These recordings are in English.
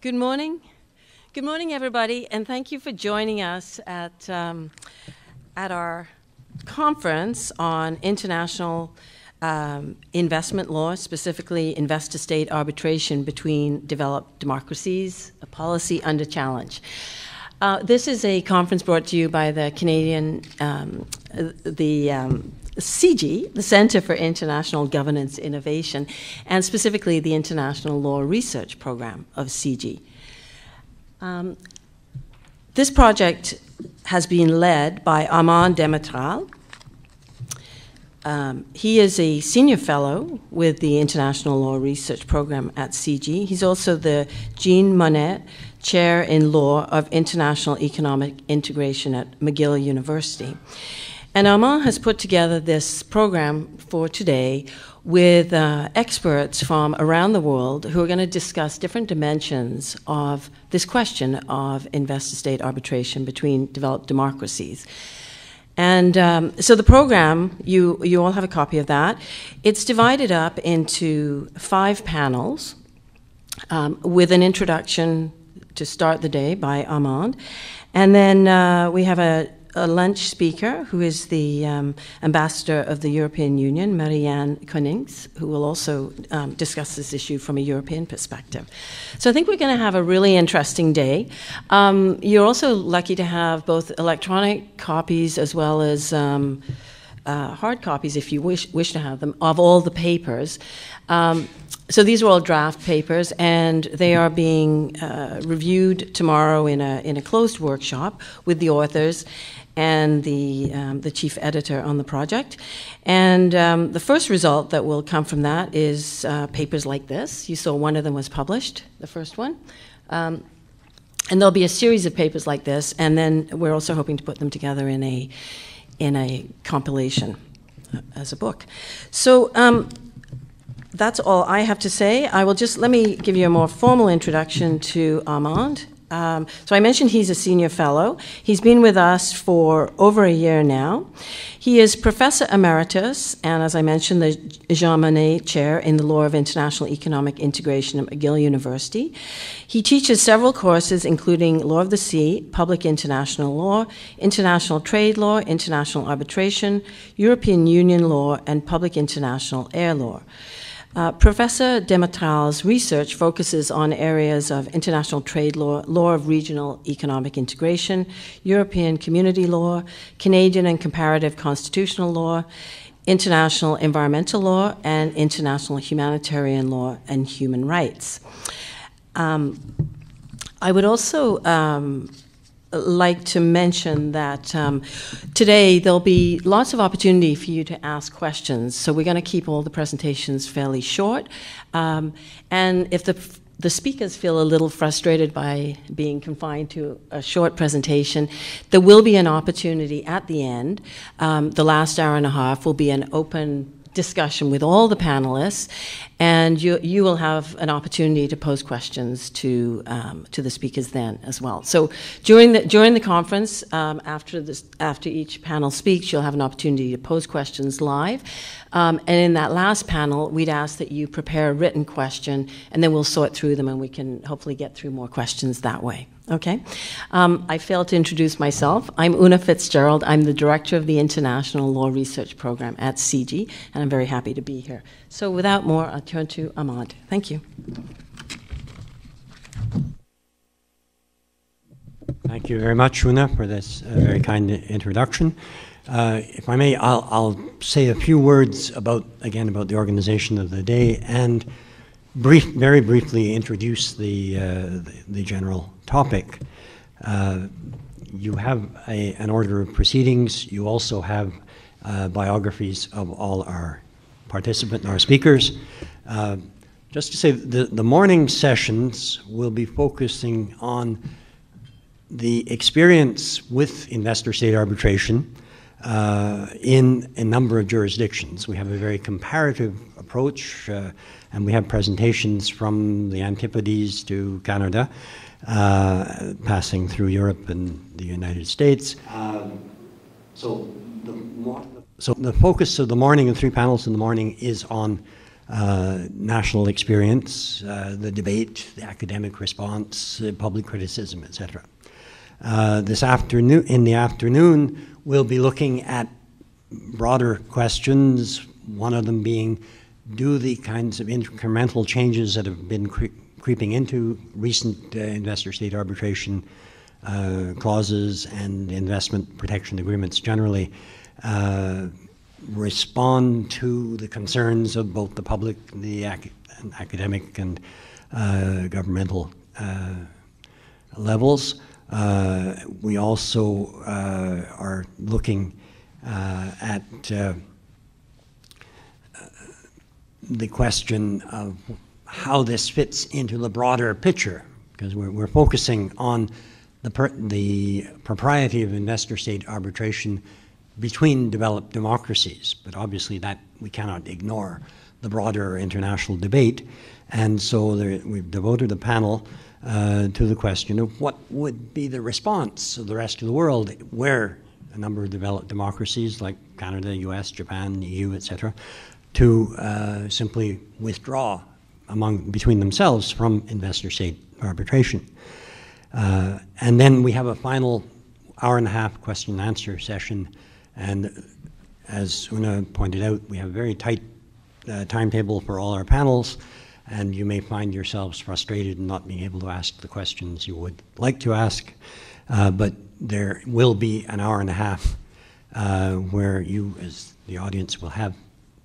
Good morning. Good morning, everybody, and thank you for joining us at, um, at our conference on international um, investment law, specifically investor state arbitration between developed democracies, a policy under challenge. Uh, this is a conference brought to you by the Canadian, um, the um, CIGI, the Center for International Governance Innovation, and specifically the International Law Research Program of CIGI. Um, this project has been led by Armand de Mestral. Um, he is a senior fellow with the International Law Research Program at CIGI. He's also the Jean Monnet Chair in Law of International Economic Integration at McGill University. And Armand has put together this program for today with uh, experts from around the world who are going to discuss different dimensions of this question of investor state arbitration between developed democracies. And um, so the program, you, you all have a copy of that. It's divided up into five panels um, with an introduction to start the day by Armand. And then uh, we have a lunch speaker who is the um, ambassador of the European Union, Marie-Anne Coninsx, who will also um, discuss this issue from a European perspective. So I think we're going to have a really interesting day. Um, you're also lucky to have both electronic copies as well as. Um, uh, hard copies, if you wish, wish to have them, of all the papers. Um, so these are all draft papers, and they are being uh, reviewed tomorrow in a in a closed workshop with the authors and the, um, the chief editor on the project. And um, the first result that will come from that is uh, papers like this. You saw one of them was published, the first one. Um, and there'll be a series of papers like this, and then we're also hoping to put them together in a, in a compilation uh, as a book. So um, that's all I have to say. I will just let me give you a more formal introduction to Armand um, so I mentioned he's a senior fellow. He's been with us for over a year now. He is professor emeritus, and as I mentioned, the Jean Monnet Chair in the Law of International Economic Integration at McGill University. He teaches several courses, including Law of the Sea, Public International Law, International Trade Law, International Arbitration, European Union Law, and Public International Air Law. Uh, Professor de Mestral's research focuses on areas of international trade law, law of regional economic integration, European community law, Canadian and comparative constitutional law, international environmental law, and international humanitarian law and human rights. Um, I would also um, like to mention that um, today there'll be lots of opportunity for you to ask questions. So we're going to keep all the presentations fairly short. Um, and if the the speakers feel a little frustrated by being confined to a short presentation. There will be an opportunity at the end. Um, the last hour and a half will be an open discussion with all the panelists, and you, you will have an opportunity to pose questions to, um, to the speakers then as well. So during the, during the conference, um, after, this, after each panel speaks, you'll have an opportunity to pose questions live. Um, and in that last panel, we'd ask that you prepare a written question, and then we'll sort through them and we can hopefully get through more questions that way. Okay. Um, I failed to introduce myself. I'm Oonagh Fitzgerald. I'm the director of the International Law Research Program at CIGI, and I'm very happy to be here. So, without more, I'll turn to Armand. Thank you. Thank you very much, Oonagh, for this uh, very kind introduction. Uh, if I may, I'll, I'll, say a few words about, again, about the organization of the day and brief, very briefly introduce the, uh, the, the, general topic. Uh, you have a, an order of proceedings. You also have uh, biographies of all our participants and our speakers. Uh, just to say, the, the morning sessions will be focusing on the experience with investor state arbitration uh, in a number of jurisdictions. We have a very comparative approach. Uh, and we have presentations from the Antipodes to Canada, uh, passing through Europe and the United States. Um, so, the, so the focus of the morning and three panels in the morning is on uh, national experience, uh, the debate, the academic response, uh, public criticism, etc. Uh, this afternoon, in the afternoon, we'll be looking at broader questions. One of them being, do the kinds of incremental changes that have been creeping into recent uh, investor-state arbitration uh, clauses and investment protection agreements generally respond to the concerns of both the public, the ac- academic, and uh, governmental uh, levels. Uh, we also uh, are looking uh, at uh, the question of how this fits into the broader picture, because we're, we're focusing on the, per- the propriety of investor state arbitration between developed democracies. But obviously, that we cannot ignore the broader international debate. And so there, we've devoted a panel uh, to the question of what would be the response of the rest of the world where a number of developed democracies like Canada, US, Japan, EU, etc., to uh, simply withdraw among between themselves from investor state arbitration. Uh, and then we have a final hour and a half question and answer session and as Oonagh pointed out, we have a very tight uh, timetable for all our panels, and you may find yourselves frustrated in not being able to ask the questions you would like to ask. Uh, but there will be an hour and a half uh, where you, as the audience, will have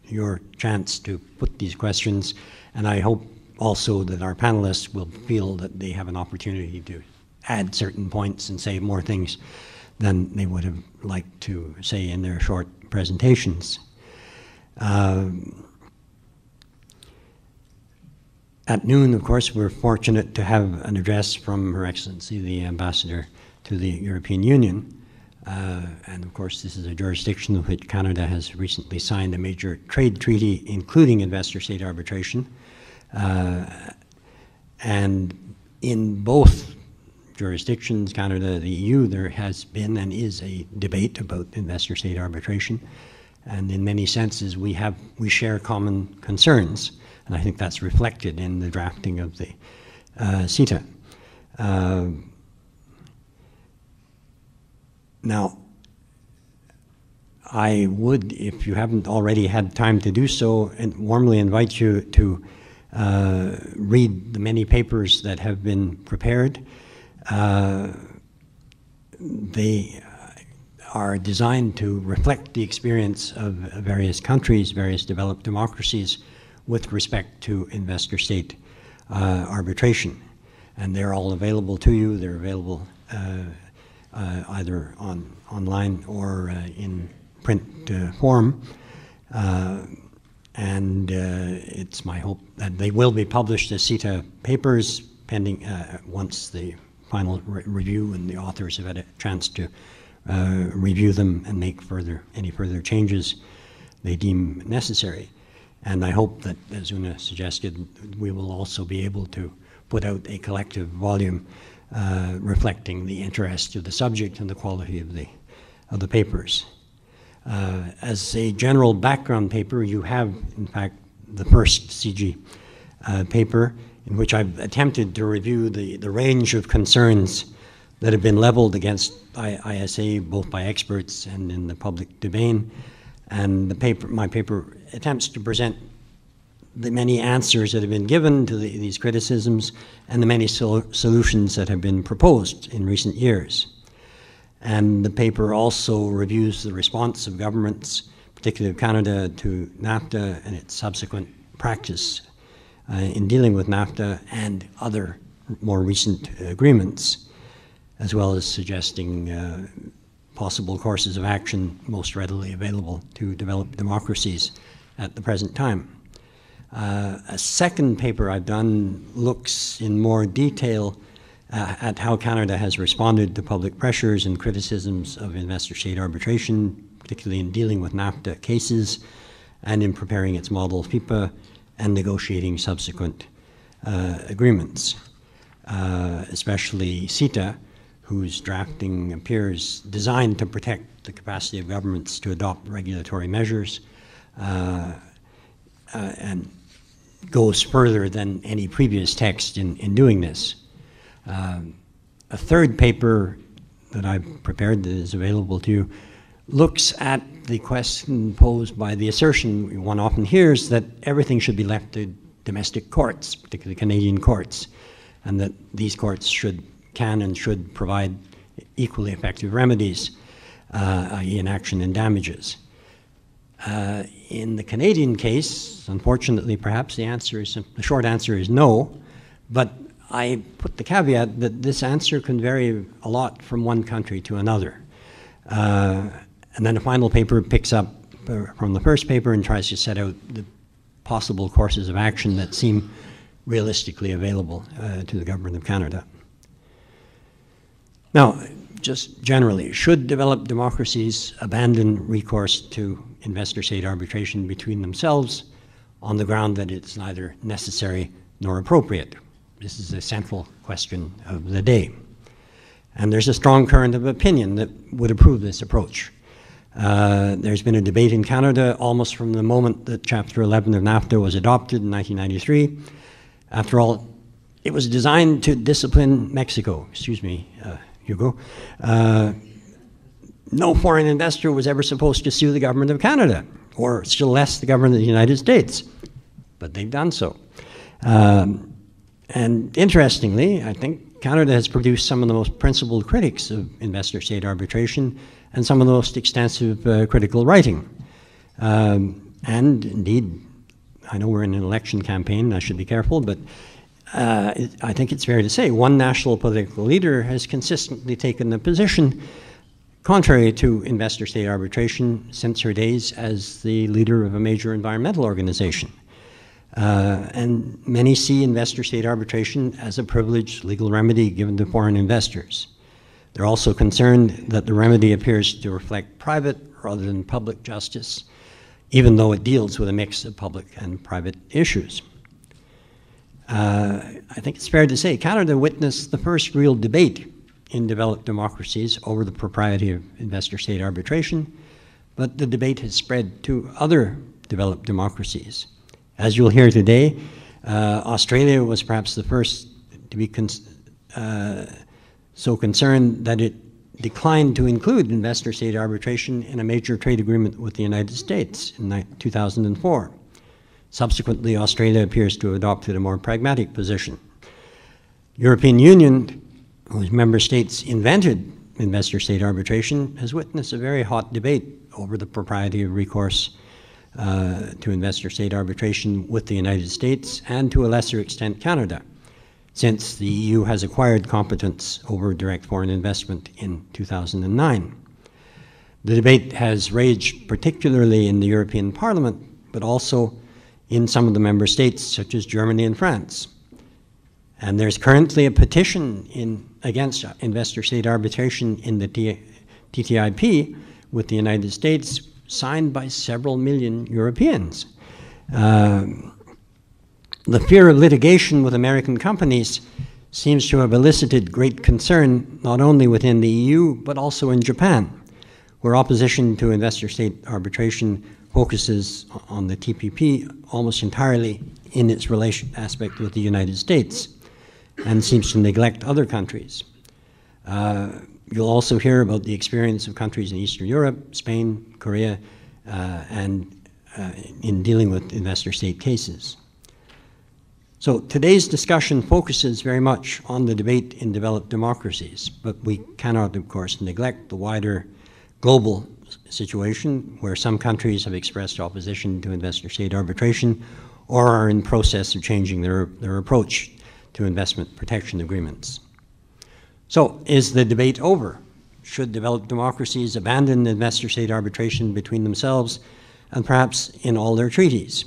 your chance to put these questions. And I hope also that our panelists will feel that they have an opportunity to add certain points and say more things than they would have liked to say in their short presentations. Um, at noon, of course, we're fortunate to have an address from Her Excellency the Ambassador to the European Union. Uh, and of course, this is a jurisdiction in which Canada has recently signed a major trade treaty, including investor state arbitration. Uh, and in both jurisdictions, Canada, the EU, there has been and is a debate about investor state arbitration. And in many senses, we, have, we share common concerns. And I think that's reflected in the drafting of the uh, CETA. Now, I would, if you haven't already had time to do so, and warmly invite you to uh, read the many papers that have been prepared. Uh, they are designed to reflect the experience of various countries, various developed democracies, with respect to investor state uh, arbitration. And they're all available to you. They're available uh, either on online or uh, in print uh, form. and it's my hope that they will be published as CIGI papers pending once the final re review and the authors have had a chance to uh, review them and make further any further changes they deem necessary. And I hope that, as Oonagh suggested, we will also be able to put out a collective volume uh, reflecting the interest of the subject and the quality of the, of the papers. Uh, as a general background paper, you have, in fact, the first CIGI uh, paper in which I've attempted to review the, the range of concerns that have been leveled against ISA, both by experts and in the public domain. And the paper, my paper attempts to present the many answers that have been given to the, these criticisms and the many sol solutions that have been proposed in recent years. And the paper also reviews the response of governments, particularly of Canada, to NAFTA and its subsequent practice uh, in dealing with NAFTA and other more recent agreements, as well as suggesting uh, possible courses of action most readily available to developed democracies at the present time. Uh, a second paper I've done looks in more detail uh, at how Canada has responded to public pressures and criticisms of investor state arbitration, particularly in dealing with NAFTA cases and in preparing its model FIPA and negotiating subsequent uh, agreements, uh, especially CETA, whose drafting appears designed to protect the capacity of governments to adopt regulatory measures uh, uh and goes further than any previous text in, in doing this. Um, a third paper that I've prepared that is available to you looks at the question posed by the assertion one often hears that everything should be left to domestic courts, particularly Canadian courts, and that these courts should, can, and should provide equally effective remedies, uh, i.e., inaction and damages. Uh, in the Canadian case, unfortunately, perhaps the answer is the short answer is no, but I put the caveat that this answer can vary a lot from one country to another. Uh, and then the final paper picks up uh, from the first paper and tries to set out the possible courses of action that seem realistically available uh, to the Government of Canada. Now, just generally, should developed democracies abandon recourse to investor state arbitration between themselves on the ground that it's neither necessary nor appropriate? This is a central question of the day. And there's a strong current of opinion that would approve this approach. Uh, there's been a debate in Canada almost from the moment that Chapter 11 of NAFTA was adopted in 1993. After all, it was designed to discipline Mexico. Excuse me, uh, Hugo. Uh, no foreign investor was ever supposed to sue the government of Canada, or still less the government of the United States. But they've done so. Um, and interestingly, I think Canada has produced some of the most principled critics of investor state arbitration and some of the most extensive uh, critical writing. Um, and indeed, I know we're in an election campaign, I should be careful, but uh, I think it's fair to say one national political leader has consistently taken the position contrary to investor state arbitration since her days as the leader of a major environmental organization. Uh, and many see investor state arbitration as a privileged legal remedy given to foreign investors. They're also concerned that the remedy appears to reflect private rather than public justice, even though it deals with a mix of public and private issues. Uh, I think it's fair to say Canada witnessed the first real debate in developed democracies over the propriety of investor state arbitration, but the debate has spread to other developed democracies. As you'll hear today, uh, Australia was perhaps the first to be uh, so concerned that it declined to include investor state arbitration in a major trade agreement with the United States in 2004. Subsequently, Australia appears to have adopted a more pragmatic position. European Union, whose member states invented investor state arbitration, has witnessed a very hot debate over the propriety of recourse uh, to investor state arbitration with the United States and to a lesser extent Canada since the EU has acquired competence over direct foreign investment in 2009. The debate has raged particularly in the European Parliament, but also in some of the member states, such as Germany and France. And there's currently a petition in, against investor state arbitration in the TTIP with the United States, signed by several million Europeans. Um, the fear of litigation with American companies seems to have elicited great concern not only within the EU but also in Japan, where opposition to investor state arbitration focuses on the TPP almost entirely in its relation aspect with the United States and seems to neglect other countries. Uh, you'll also hear about the experience of countries in Eastern Europe, Spain, Korea, uh, and uh, in dealing with investor state cases. So today's discussion focuses very much on the debate in developed democracies, but we cannot, of course, neglect the wider global situation where some countries have expressed opposition to investor state arbitration or are in process of changing their, their approach to investment protection agreements. So, is the debate over? Should developed democracies abandon investor state arbitration between themselves and perhaps in all their treaties?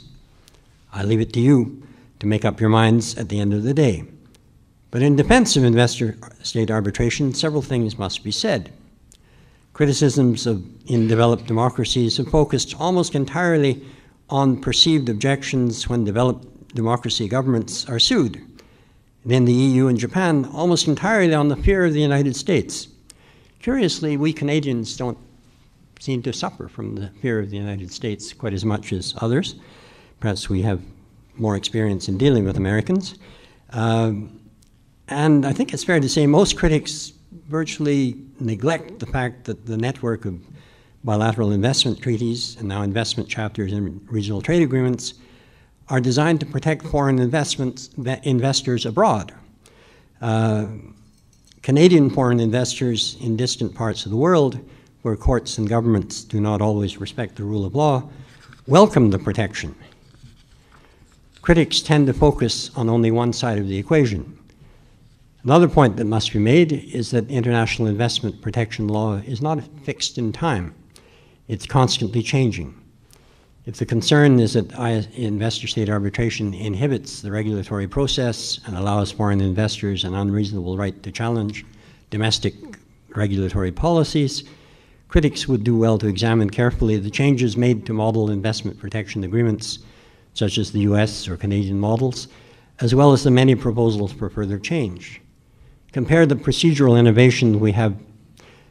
I leave it to you to make up your minds at the end of the day. But in defense of investor state arbitration, several things must be said. Criticisms of, in developed democracies have focused almost entirely on perceived objections when developed democracy governments are sued. And the EU and Japan, almost entirely on the fear of the United States. Curiously, we Canadians don't seem to suffer from the fear of the United States quite as much as others. Perhaps we have more experience in dealing with Americans. Um, and I think it's fair to say most critics virtually neglect the fact that the network of bilateral investment treaties and now investment chapters in regional trade agreements are designed to protect foreign investments, investors abroad. Uh, Canadian foreign investors in distant parts of the world, where courts and governments do not always respect the rule of law, welcome the protection. Critics tend to focus on only one side of the equation. Another point that must be made is that international investment protection law is not fixed in time. It's constantly changing. If the concern is that investor state arbitration inhibits the regulatory process and allows foreign investors an unreasonable right to challenge domestic regulatory policies, critics would do well to examine carefully the changes made to model investment protection agreements, such as the US or Canadian models, as well as the many proposals for further change. Compare the procedural innovation we have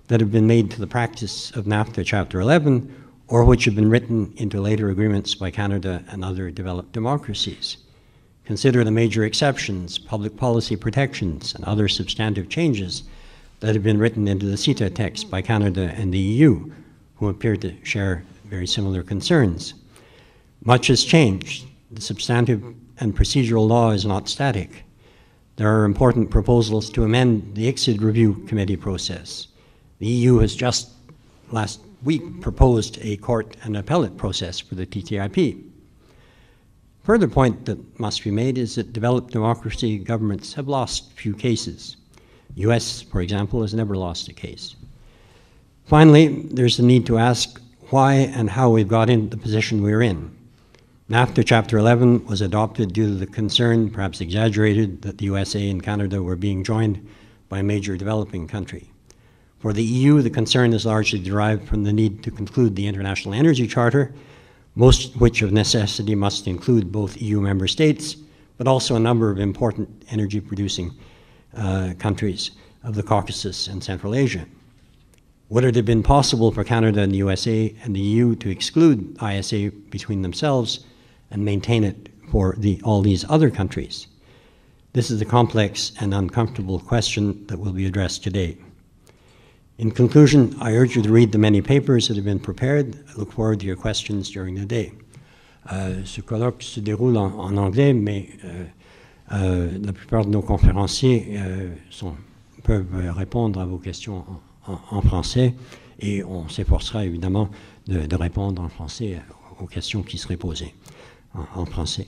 that have been made to the practice of NAFTA Chapter 11 or which have been written into later agreements by Canada and other developed democracies. Consider the major exceptions, public policy protections, and other substantive changes that have been written into the CETA text by Canada and the EU, who appear to share very similar concerns. Much has changed. The substantive and procedural law is not static. There are important proposals to amend the ICSID review committee process. The EU has just last week proposed a court and appellate process for the TTIP. Further point that must be made is that developed democracy governments have lost few cases. US, for example, has never lost a case. Finally, there's the need to ask why and how we've got in the position we're in. NAFTA Chapter 11 was adopted due to the concern, perhaps exaggerated, that the USA and Canada were being joined by a major developing country. For the EU, the concern is largely derived from the need to conclude the International Energy Charter, most which of necessity must include both EU member states, but also a number of important energy producing uh, countries of the Caucasus and Central Asia. Would it have been possible for Canada and the USA and the EU to exclude ISA between themselves and maintain it for the, all these other countries? This is a complex and uncomfortable question that will be addressed today. In conclusion, I urge you to read the many papers that have been prepared. I look forward to your questions during the day. Euh, ce colloque se déroule en, anglais, mais euh, Euh, la plupart de nos conférenciers euh, peuvent répondre à vos questions en, français et on s'efforcera évidemment de, répondre en français aux questions qui seraient posées en, français.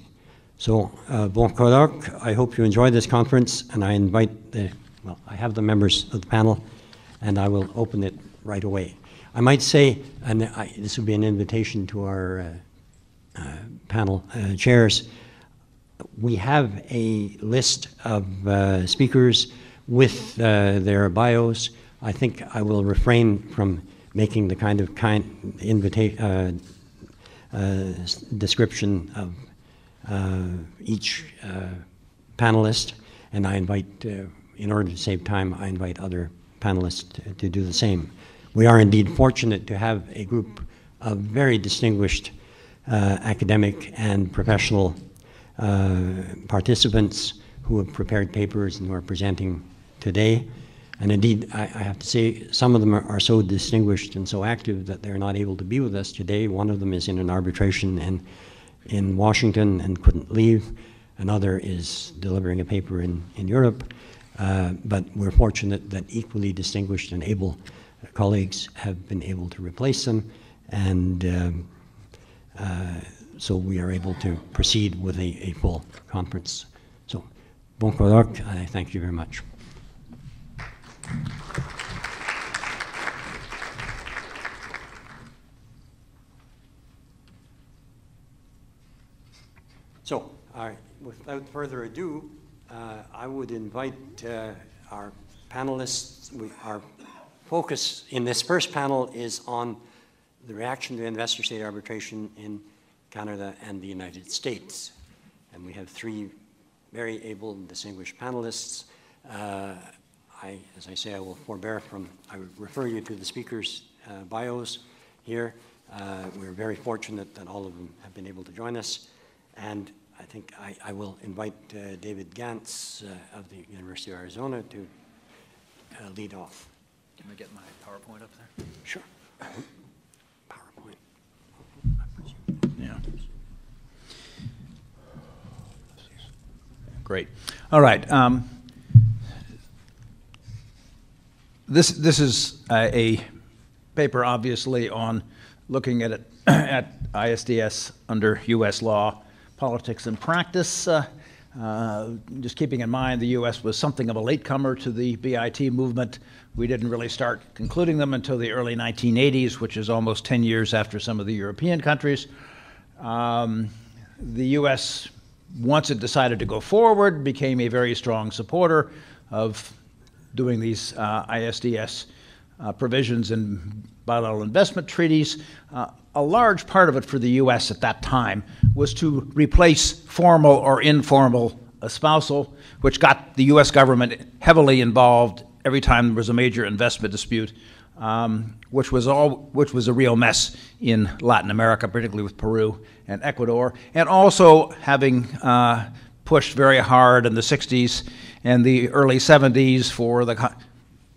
So, bon colloque. I hope you enjoy this conference, and I invite the, well, I have the members of the panel, and I will open it right away. I might say, and I, this would be an invitation to our uh, uh, panel uh, chairs, we have a list of uh, speakers with uh, their bios. I think I will refrain from making the kind of kind invitation description of each panelist, and I invite, in order to save time, I invite other panelists to, do the same. We are indeed fortunate to have a group of very distinguished academic and professional uh, participants who have prepared papers and who are presenting today. And indeed, I, I have to say, some of them are, are, so distinguished and so active that they're not able to be with us today. One of them is in an arbitration in, in Washington and couldn't leave. Another is delivering a paper in, in Europe. Uh, but we're fortunate that equally distinguished and able colleagues have been able to replace them. And um, uh, so we are able to proceed with a, a full conference. So, bon colloque, I thank you very much. So, uh, without further ado, uh, I would invite uh, our panelists. We, our focus in this first panel is on the reaction to investor state arbitration in Canada, and the United States. And we have three very able and distinguished panelists. Uh, I, as I say, I will forbear from, I would refer you to the speakers' uh, bios here. Uh, we're very fortunate that all of them have been able to join us. And I think I, I will invite uh, David Gantz uh, of the University of Arizona to uh, lead off. Can I get my PowerPoint up there? Sure. PowerPoint. Yeah. Great. All right. Um, this this is a, a paper, obviously, on looking at it at ISDS under U.S. law, politics, and practice. Uh, uh, just keeping in mind the U.S. was something of a latecomer to the BIT movement. We didn't really start concluding them until the early 1980s, which is almost 10 years after some of the European countries. Um, the U.S., once it decided to go forward, became a very strong supporter of doing these uh, ISDS uh, provisions in bilateral investment treaties. A large part of it for the U.S. at that time was to replace formal or informal espousal, which got the U.S. government heavily involved every time there was a major investment dispute, um, which was all which was a real mess in Latin America, particularly with Peru and Ecuador, and also having uh, pushed very hard in the 60s and the early 70s for the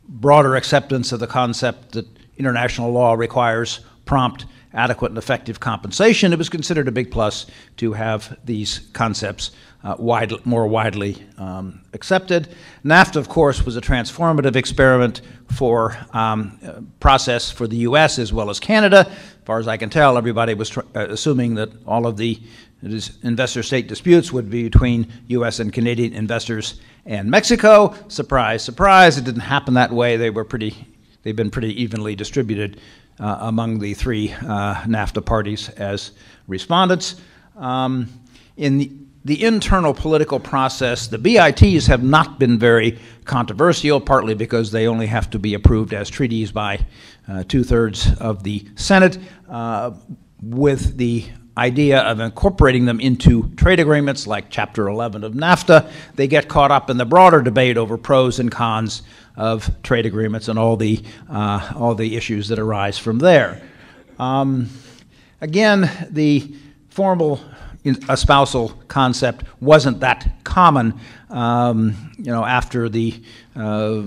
broader acceptance of the concept that international law requires prompt, adequate, and effective compensation, it was considered a big plus to have these concepts uh, wide, more widely um, accepted. NAFTA, of course, was a transformative experiment for um, uh, process for the U.S. as well as Canada. As far as I can tell, everybody was uh, assuming that all of the investor-state disputes would be between U.S. and Canadian investors and Mexico. Surprise, surprise! It didn't happen that way. They were pretty They've been pretty evenly distributed uh, among the three uh, NAFTA parties as respondents. Um, in the, the, internal political process, the BITs have not been very controversial, partly because they only have to be approved as treaties by uh, two thirds of the Senate. Uh, with the idea of incorporating them into trade agreements like Chapter 11 of NAFTA, they get caught up in the broader debate over pros and cons of trade agreements and all the, uh, all the issues that arise from there. Um, again, the formal espousal concept wasn't that common, um, you know, after the uh,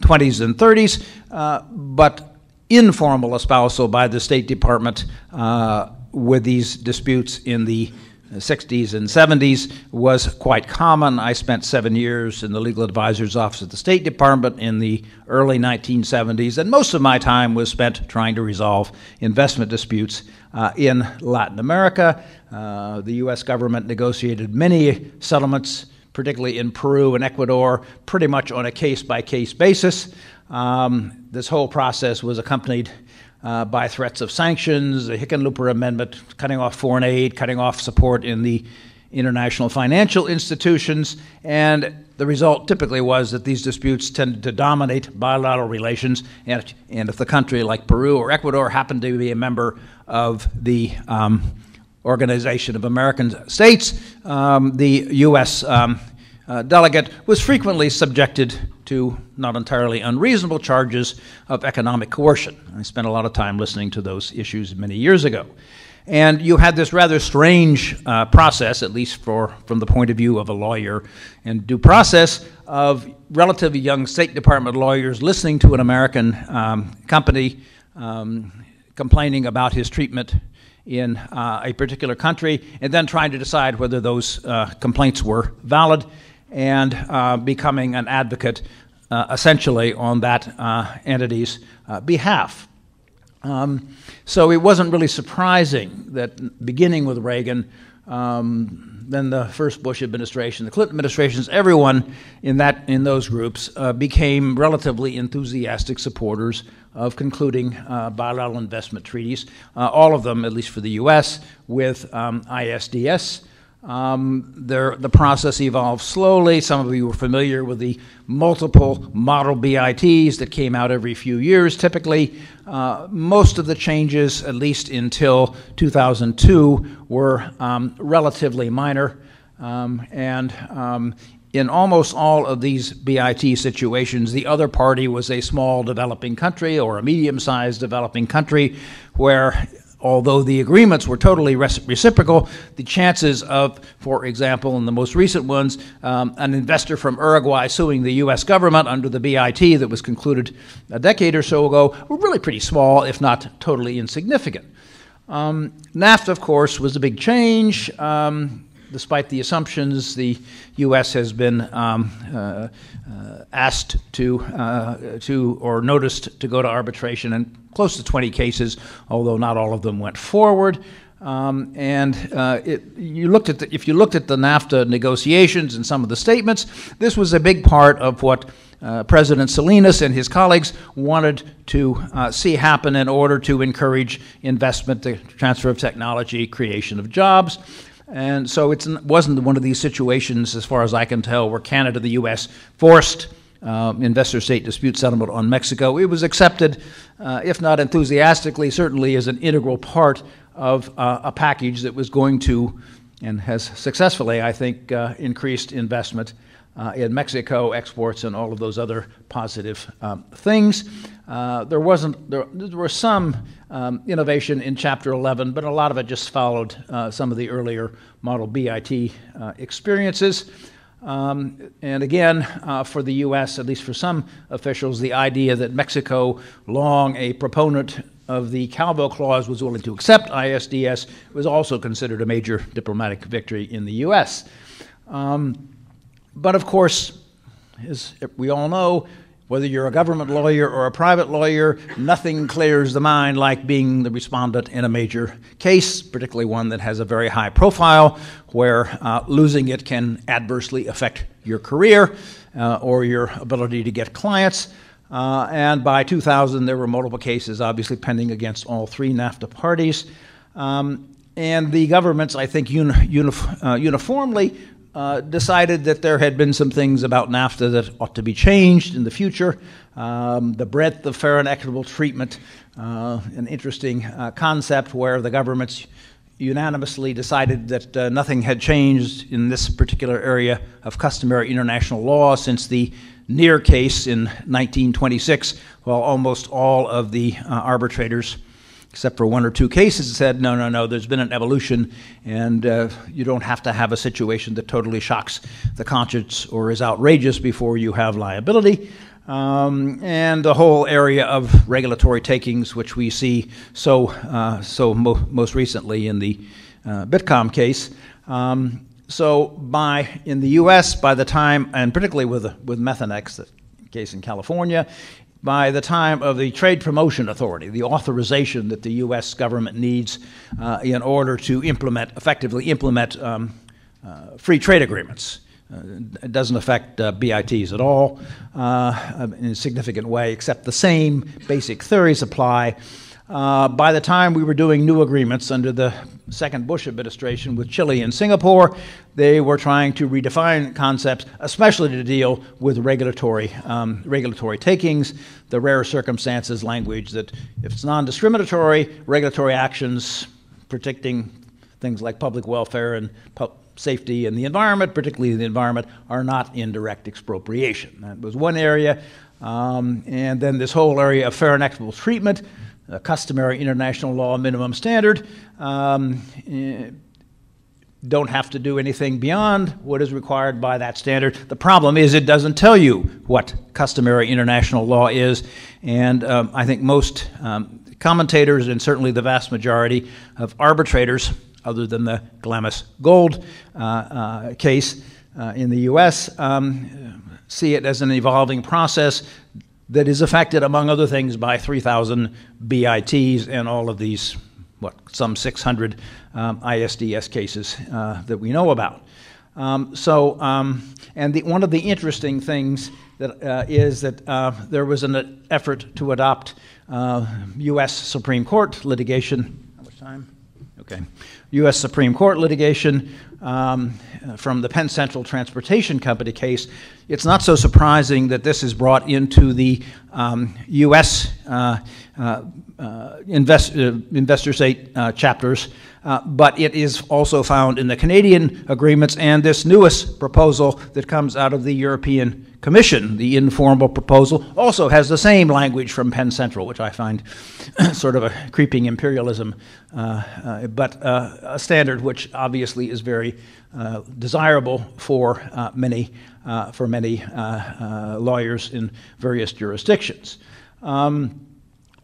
20s and 30s, uh, but informal espousal by the State Department uh, with these disputes in the 60s and 70s was quite common. I spent seven years in the legal advisor's office at the State Department in the early 1970s, and most of my time was spent trying to resolve investment disputes uh, in Latin America. Uh, the U.S. government negotiated many settlements, particularly in Peru and Ecuador, pretty much on a case by case basis. Um, this whole process was accompanied uh, by threats of sanctions, the Hickenlooper Amendment, cutting off foreign aid, cutting off support in the international financial institutions, and the result typically was that these disputes tended to dominate bilateral relations. And, and if the country, like Peru or Ecuador, happened to be a member of the um, Organization of American States, um, the U.S. Um, uh, delegate was frequently subjected to not entirely unreasonable charges of economic coercion. I spent a lot of time listening to those issues many years ago. And you had this rather strange uh, process, at least for, from the point of view of a lawyer and due process, of relatively young State Department lawyers listening to an American um, company um, complaining about his treatment in uh, a particular country, and then trying to decide whether those uh, complaints were valid and uh, becoming an advocate essentially on that uh, entity's uh, behalf. Um, so it wasn't really surprising that beginning with Reagan, um, then the first Bush administration, the Clinton administrations, everyone in that in those groups uh, became relatively enthusiastic supporters of concluding uh, bilateral investment treaties. Uh, all of them, at least for the U.S., with um, ISDS. Um, the process evolved slowly. Some of you are familiar with the multiple model BITs that came out every few years, typically. Uh, most of the changes, at least until 2002, were um, relatively minor. Um, and um, in almost all of these BIT situations, the other party was a small developing country or a medium sized developing country where although the agreements were totally reciprocal, the chances of, for example, in the most recent ones, um, an investor from Uruguay suing the U.S. government under the BIT that was concluded a decade or so ago were really pretty small, if not totally insignificant. Um, NAFTA, of course, was a big change. Um, despite the assumptions, the U.S. has been um, uh, uh, asked to, uh, to or noticed to go to arbitration in close to 20 cases, although not all of them went forward. Um, and uh, it, you looked at the, if you looked at the NAFTA negotiations and some of the statements, this was a big part of what uh, President Salinas and his colleagues wanted to uh, see happen in order to encourage investment, the transfer of technology, creation of jobs. And so it wasn't one of these situations, as far as I can tell, where Canada, the U.S. forced uh, investor state dispute settlement on Mexico. It was accepted, uh, if not enthusiastically, certainly as an integral part of uh, a package that was going to, and has successfully, I think, uh, increased investment uh, in Mexico, exports, and all of those other positive um, things. Uh, there wasn't there, there was some um, innovation in Chapter 11, but a lot of it just followed uh, some of the earlier Model BIT uh, experiences. Um, and again, uh, for the U.S., at least for some officials, the idea that Mexico, long a proponent of the Calvo Clause, was willing to accept ISDS was also considered a major diplomatic victory in the U.S. Um, but of course, as we all know, whether you're a government lawyer or a private lawyer, nothing clears the mind like being the respondent in a major case, particularly one that has a very high profile, where uh, losing it can adversely affect your career uh, or your ability to get clients. Uh, and by 2000, there were multiple cases, obviously pending against all three NAFTA parties. Um, and the governments, I think, uh, uniformly uh, decided that there had been some things about NAFTA that ought to be changed in the future. Um, the breadth of fair and equitable treatment, uh, an interesting uh, concept where the governments unanimously decided that uh, nothing had changed in this particular area of customary international law since the Neer case in 1926, while almost all of the uh, arbitrators except for one or two cases, said, no, no, no, there's been an evolution, and uh, you don't have to have a situation that totally shocks the conscience or is outrageous before you have liability. Um, and the whole area of regulatory takings, which we see so, uh, so mo- most recently in the uh, Bilcon case. Um, so, by in the U.S., by the time, and particularly with with Methanex, the case in California, by the time of the Trade Promotion Authority, the authorization that the U.S. government needs uh, in order to implement, effectively implement um, uh, free trade agreements. Uh, it doesn't affect uh, BITs at all uh, in a significant way, except the same basic theories apply uh, by the time we were doing new agreements under the second Bush administration with Chile and Singapore, they were trying to redefine concepts, especially to deal with regulatory, um, regulatory takings, the rare circumstances language that if it's non discriminatory, regulatory actions protecting things like public welfare and pu- safety and the environment, particularly the environment, are not indirect expropriation. That was one area. Um, and then this whole area of fair and equitable treatment a customary international law minimum standard. Um, eh, don't have to do anything beyond what is required by that standard. The problem is it doesn't tell you what customary international law is, and um, I think most um, commentators, and certainly the vast majority of arbitrators, other than the Glamis Gold uh, uh, case uh, in the U.S., um, see it as an evolving process that is affected, among other things, by 3,000 BITs and all of these, what, some 600 um, ISDS cases uh, that we know about. Um, so, um, and the, one of the interesting things that uh, is that uh, there was an effort to adopt U.S. Uh, Supreme Court litigation. How much time? Okay. U.S. Supreme Court litigation um, from the Penn Central Transportation Company case, it's not so surprising that this is brought into the um, U.S. Uh, uh, uh, invest, uh, investor state uh, chapters, uh, but it is also found in the Canadian agreements and this newest proposal that comes out of the European Commission, the informal proposal, also has the same language from Penn Central, which I find sort of a creeping imperialism, uh, uh, but uh, a standard which obviously is very uh, desirable for many for many lawyers in various jurisdictions. Um,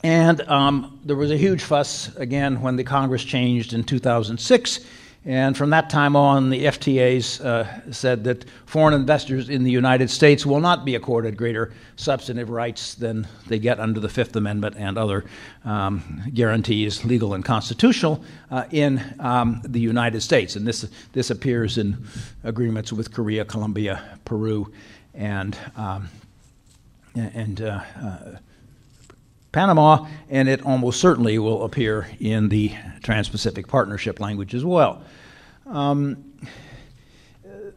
and um, there was a huge fuss again when the Congress changed in 2006 and from that time on, the FTAs uh, said that foreign investors in the United States will not be accorded greater substantive rights than they get under the Fifth Amendment and other um, guarantees, legal and constitutional, uh, in um, the United States. And this, this appears in agreements with Korea, Colombia, Peru, and, um, and uh, uh Panama, and it almost certainly will appear in the Trans Pacific Partnership language as well. Um,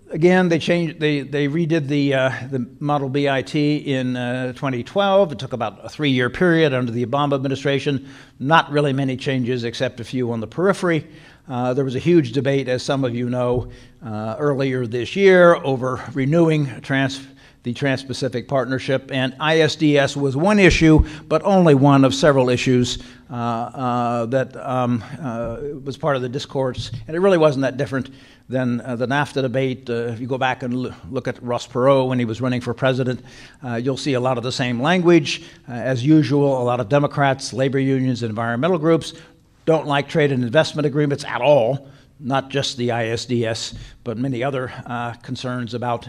again, they changed, they, they redid the, uh, the Model BIT in uh, 2012. It took about a three year period under the Obama administration. Not really many changes, except a few on the periphery. Uh, there was a huge debate, as some of you know, uh, earlier this year over renewing trans the Trans Pacific Partnership, and ISDS was one issue, but only one of several issues uh, uh, that um, uh, was part of the discourse. And it really wasn't that different than uh, the NAFTA debate. Uh, if you go back and look at Ross Perot when he was running for president, uh, you'll see a lot of the same language. as usual, a lot of Democrats, labor unions, environmental groups don't like trade and investment agreements at all not just the ISDS, but many other concerns about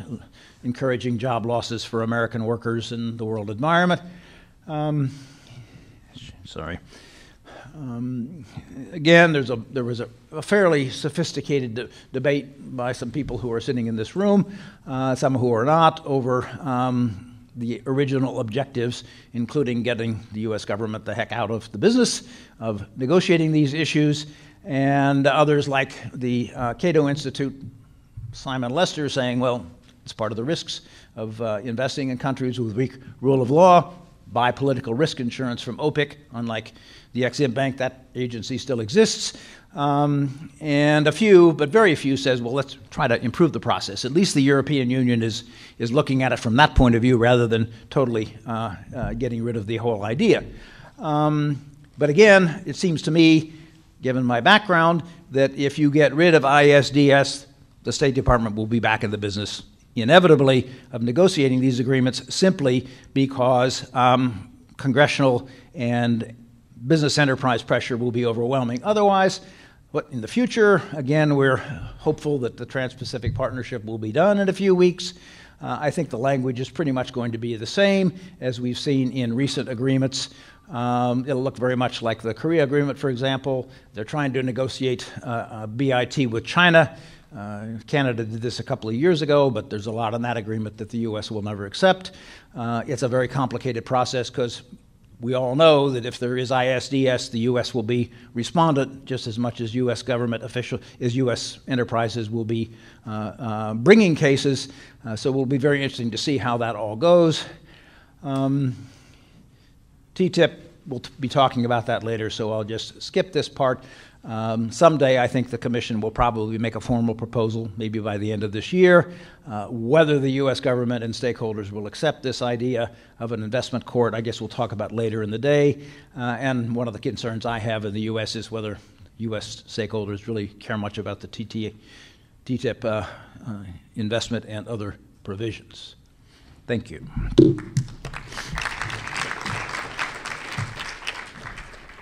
encouraging job losses for American workers in the world environment. Um, sorry. Um, again, there's a, there was a, a fairly sophisticated de- debate by some people who are sitting in this room, uh, some who are not, over um, the original objectives, including getting the U.S. government the heck out of the business of negotiating these issues, and others like the uh, Cato Institute, Simon Lester, saying, well, it's part of the risks of uh, investing in countries with weak rule of law. Buy political risk insurance from OPIC, unlike the Exim Bank, that agency still exists. Um, and a few, but very few, says, well, let's try to improve the process. At least the European Union is, is looking at it from that point of view rather than totally uh, uh, getting rid of the whole idea. Um, but again, it seems to me, given my background, that if you get rid of ISDS, the State Department will be back in the business inevitably of negotiating these agreements simply because um, congressional and business enterprise pressure will be overwhelming. Otherwise, what in the future, again, we're hopeful that the Trans Pacific Partnership will be done in a few weeks. Uh, I think the language is pretty much going to be the same as we've seen in recent agreements. Um, it'll look very much like the Korea Agreement, for example. They're trying to negotiate uh, a BIT with China. Uh, Canada did this a couple of years ago, but there's a lot in that agreement that the U.S. will never accept. Uh, it's a very complicated process because we all know that if there is ISDS, the U.S. will be respondent just as much as U.S. government official, as U.S. enterprises will be uh, uh, bringing cases. Uh, so it will be very interesting to see how that all goes. Um, TTIP, we'll t- be talking about that later, so I'll just skip this part. Um, someday, I think the Commission will probably make a formal proposal, maybe by the end of this year. Uh, whether the U.S. government and stakeholders will accept this idea of an investment court, I guess we'll talk about later in the day. Uh, and one of the concerns I have in the U.S. is whether U.S. stakeholders really care much about the TT, TTIP uh, uh, investment and other provisions. Thank you.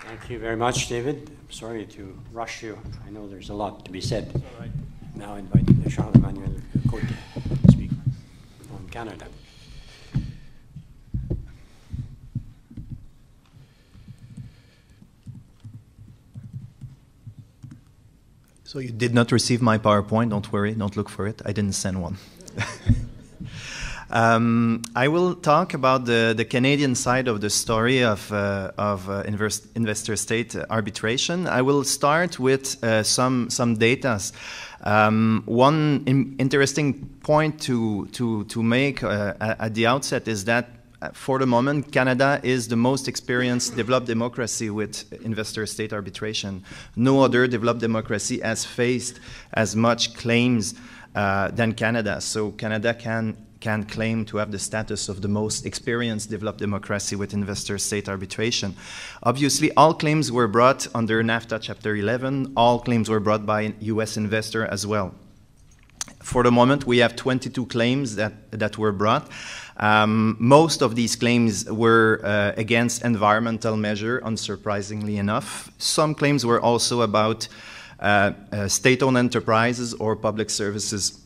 Thank you very much, David. I'm sorry to rush you. I know there's a lot to be said. Right. Now I invite Charles-Emmanuel Côté to speak from Canada. So you did not receive my PowerPoint. Don't worry. Don't look for it. I didn't send one. Um, I will talk about the, the Canadian side of the story of, uh, of uh, investor state arbitration. I will start with uh, some, some data. Um, one in interesting point to, to, to make uh, at the outset is that uh, for the moment, Canada is the most experienced developed democracy with investor state arbitration. No other developed democracy has faced as much claims uh, than Canada. So Canada can can claim to have the status of the most experienced developed democracy with investor state arbitration. Obviously, all claims were brought under NAFTA Chapter 11. All claims were brought by US investor as well. For the moment, we have 22 claims that, that were brought. Um, most of these claims were uh, against environmental measure, unsurprisingly enough. Some claims were also about uh, uh, state-owned enterprises or public services.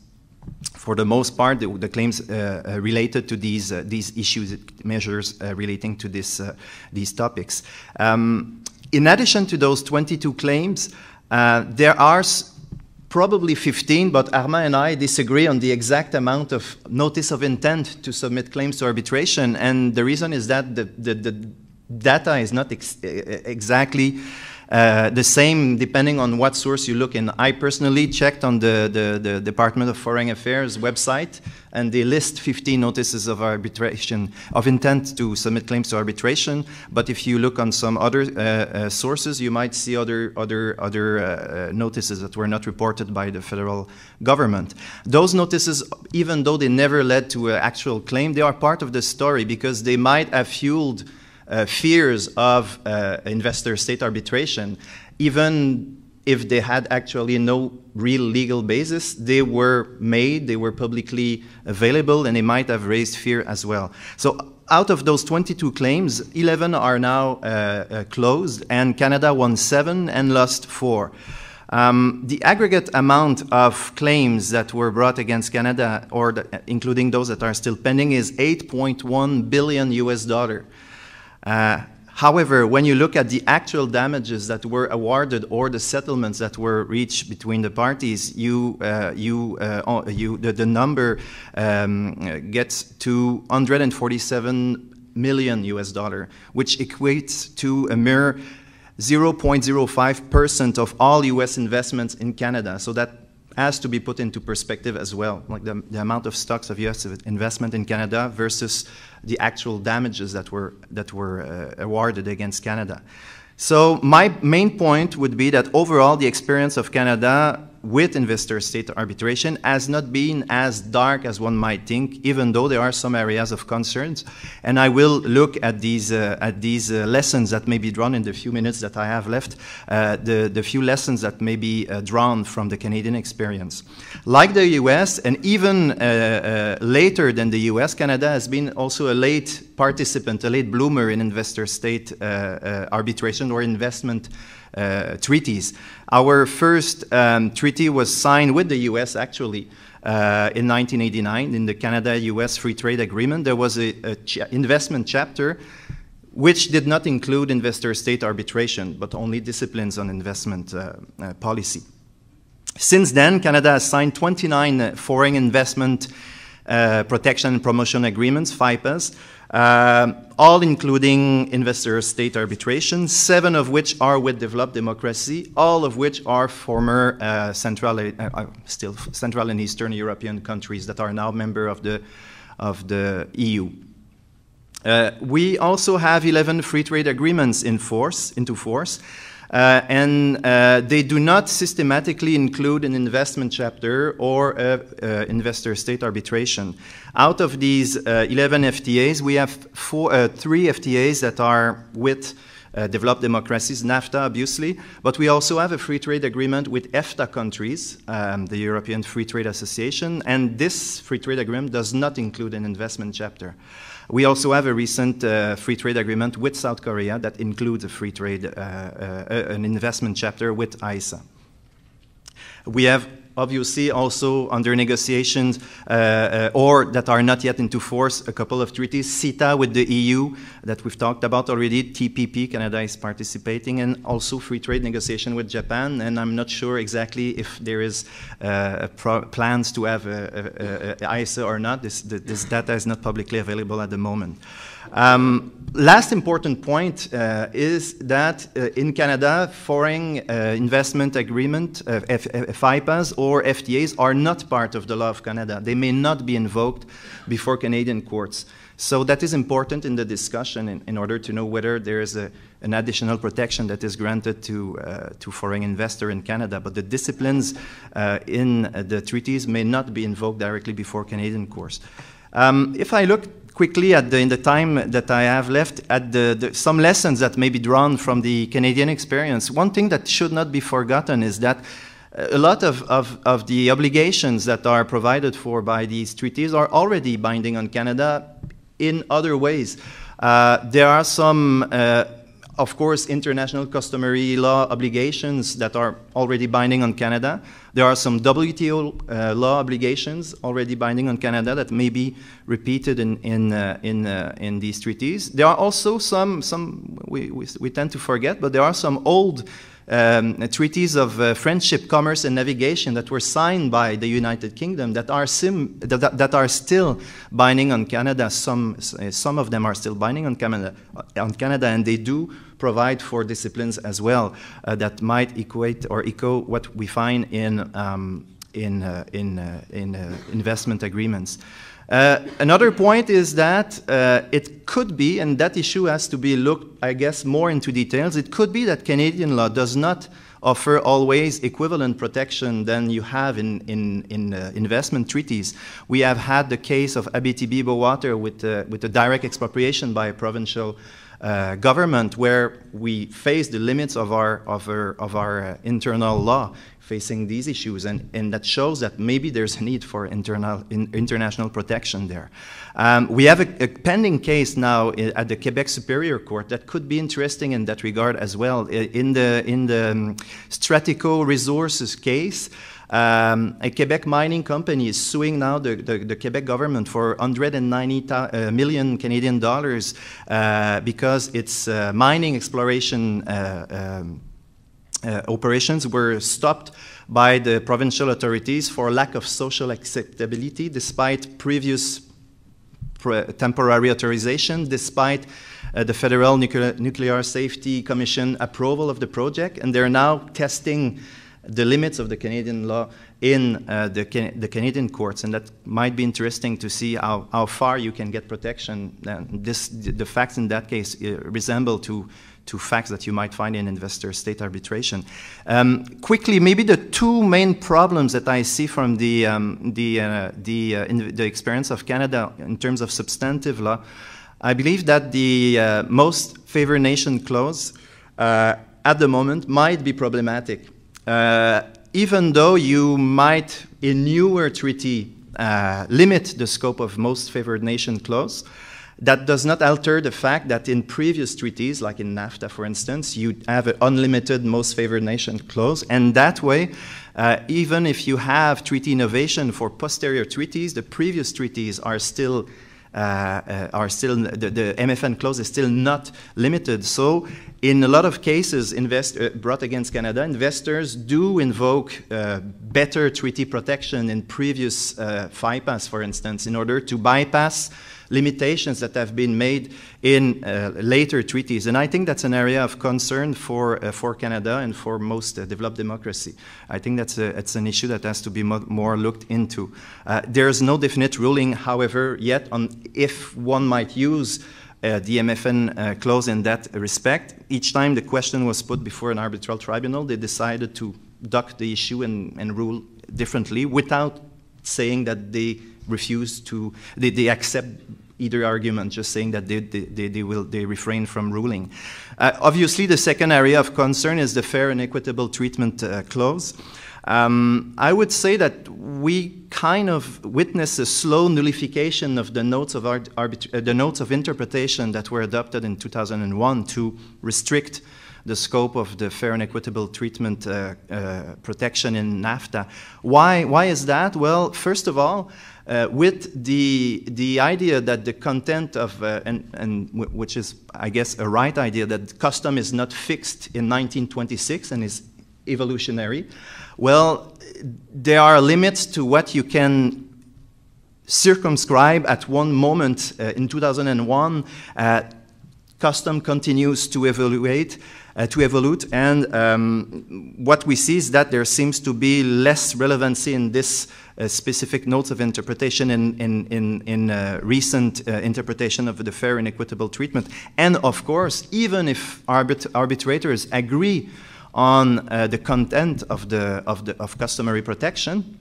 For the most part, the, the claims uh, uh, related to these uh, these issues, measures relating to this these topics. Um, in addition to those 22 claims, there are probably 15, but Armand and I disagree on the exact amount of notice of intent to submit claims to arbitration. And the reason is that the, the, the data is not ex exactly uh, the same depending on what source you look in. I personally checked on the, the, the, Department of Foreign Affairs website, and they list 15 notices of arbitration, of intent to submit claims to arbitration. But if you look on some other uh, uh, sources, you might see other, other, other uh, uh, notices that were not reported by the federal government. Those notices, even though they never led to an actual claim, they are part of the story because they might have fueled fears of uh, investor state arbitration, even if they had actually no real legal basis, they were made, they were publicly available, and they might have raised fear as well. So out of those 22 claims, 11 are now uh, uh, closed, and Canada won seven and lost four. Um, the aggregate amount of claims that were brought against Canada, or the, including those that are still pending, is 8.1 billion US dollar. Uh, however, when you look at the actual damages that were awarded or the settlements that were reached between the parties, you, uh, you, uh, you, the, the number um, gets to 147 million US dollar, which equates to a mere 0.05% of all US investments in Canada. So that has to be put into perspective as well, like the, the amount of stocks of US investment in Canada versus the actual damages that were, that were uh, awarded against Canada. So my main point would be that overall the experience of Canada with investor state arbitration has not been as dark as one might think, even though there are some areas of concerns. And I will look at these, uh, at these uh, lessons that may be drawn in the few minutes that I have left, uh, the, the few lessons that may be uh, drawn from the Canadian experience. Like the US, and even uh, uh, later than the US, Canada has been also a late participant, a late bloomer in investor state arbitration or investment treaties. Our first um, treaty was signed with the US actually uh, in 1989 in the Canada-US Free Trade Agreement. There was a, a ch investment chapter which did not include investor-state arbitration, but only disciplines on investment uh, uh, policy. Since then, Canada has signed 29 foreign investment uh, protection and promotion agreements, FIPAs, uh, all including investor state arbitration, seven of which are with developed democracy, all of which are former uh, Central, uh, uh, still Central and Eastern European countries that are now member of the, of the EU. Uh, we also have 11 free trade agreements in force, into force, uh, and uh, they do not systematically include an investment chapter or investor state arbitration. Out of these 11 FTAs, we have four, three FTAs that are with uh, developed democracies, NAFTA obviously, but we also have a free trade agreement with EFTA countries, um, the European Free Trade Association, and this free trade agreement does not include an investment chapter. We also have a recent uh, free trade agreement with South Korea that includes a free trade, uh, uh, an investment chapter with ISA. We have obviously also under negotiations uh, uh, or that are not yet into force, a couple of treaties, CETA with the EU that we've talked about already, TPP, Canada is participating, and also free trade negotiation with Japan, and I'm not sure exactly if there is uh, plans to have a, a, a ISA or not. This, this data is not publicly available at the moment. Um, last important point uh, is that uh, in Canada, foreign uh, investment agreement, uh, FIPAs or FTAs are not part of the law of Canada. They may not be invoked before Canadian courts. So that is important in the discussion in, in order to know whether there is a, an additional protection that is granted to, uh, to foreign investor in Canada. But the disciplines uh, in the treaties may not be invoked directly before Canadian courts. Um, if I look quickly at the, in the time that I have left at the, the, some lessons that may be drawn from the Canadian experience. One thing that should not be forgotten is that a lot of, of, of the obligations that are provided for by these treaties are already binding on Canada in other ways. Uh, there are some uh, of course, international customary law obligations that are already binding on Canada. There are some WTO uh, law obligations already binding on Canada that may be repeated in, in, uh, in, uh, in these treaties. There are also some, some we, we, we, tend to forget, but there are some old um, treaties of uh, friendship, commerce, and navigation that were signed by the United Kingdom that are, sim, that, that are still binding on Canada. Some, some of them are still binding on Canada, on Canada, and they do provide for disciplines as well uh, that might equate or echo what we find in, um, in, uh, in, uh, in uh, investment agreements. Uh, another point is that uh, it could be, and that issue has to be looked, I guess, more into details. It could be that Canadian law does not offer always equivalent protection than you have in, in, in uh, investment treaties. We have had the case of Abitibi-Bowater with, uh, with a direct expropriation by a provincial uh, government where we face the limits of our, of our, of our uh, internal law facing these issues, and, and that shows that maybe there's a need for internal, in, international protection there. Um, we have a, a, pending case now at the Quebec Superior Court that could be interesting in that regard as well. In the, in the um, Strateco Resources case, um, a Quebec mining company is suing now the, the, the Quebec government for 190 uh, million Canadian dollars uh, because its uh, mining exploration uh, um, uh, operations were stopped by the provincial authorities for lack of social acceptability despite previous temporary authorization, despite uh, the Federal Nuclear, Nuclear Safety Commission approval of the project, and they're now testing the limits of the Canadian law in uh, the, Can the, Canadian courts, and that might be interesting to see how, how far you can get protection. this, the facts in that case uh, resemble to to facts that you might find in investor state arbitration. Um, quickly, maybe the two main problems that I see from the, um, the, uh, the, uh, the, experience of Canada in terms of substantive law, I believe that the uh, most favored nation clause uh, at the moment might be problematic. Uh, even though you might, in newer treaty, uh, limit the scope of most favored nation clause, that does not alter the fact that in previous treaties, like in NAFTA, for instance, you have an unlimited most favored nation clause, and that way, uh, even if you have treaty innovation for posterior treaties, the previous treaties are still are still the, the, MFN clause is still not limited. So, in a lot of cases invest, uh, brought against Canada, investors do invoke uh, better treaty protection in previous uh, FIPAs, for instance, in order to bypass limitations that have been made in uh, later treaties. And I think that's an area of concern for, uh, for Canada and for most uh, developed democracy. I think that's a, it's an issue that has to be mo more looked into. Uh, there's no definite ruling, however, yet on if one might use uh, the MFN uh, clause in that respect. Each time the question was put before an arbitral tribunal, they decided to duck the issue and, and rule differently without saying that they refuse to, they, they accept either argument, just saying that they, they, they, will they refrain from ruling. Uh, obviously, the second area of concern is the fair and equitable treatment uh, clause. Um, I would say that we kind of witness a slow nullification of the notes of, uh, the notes of interpretation that were adopted in 2001 to restrict the scope of the fair and equitable treatment uh, uh, protection in NAFTA. Why, why is that? Well, first of all, uh, with the, the idea that the content of, uh, and, and which is, I guess, a right idea, that custom is not fixed in 1926 and is evolutionary, well, there are limits to what you can circumscribe at one moment uh, in 2001. Uh, custom continues to evaluate, uh, to evolve, and um, what we see is that there seems to be less relevancy in this uh, specific notes of interpretation in, in, in, in uh, recent uh, interpretation of the fair and equitable treatment. And of course, even if arbit arbitrators agree on uh, the content of, the, of, the, of customary protection,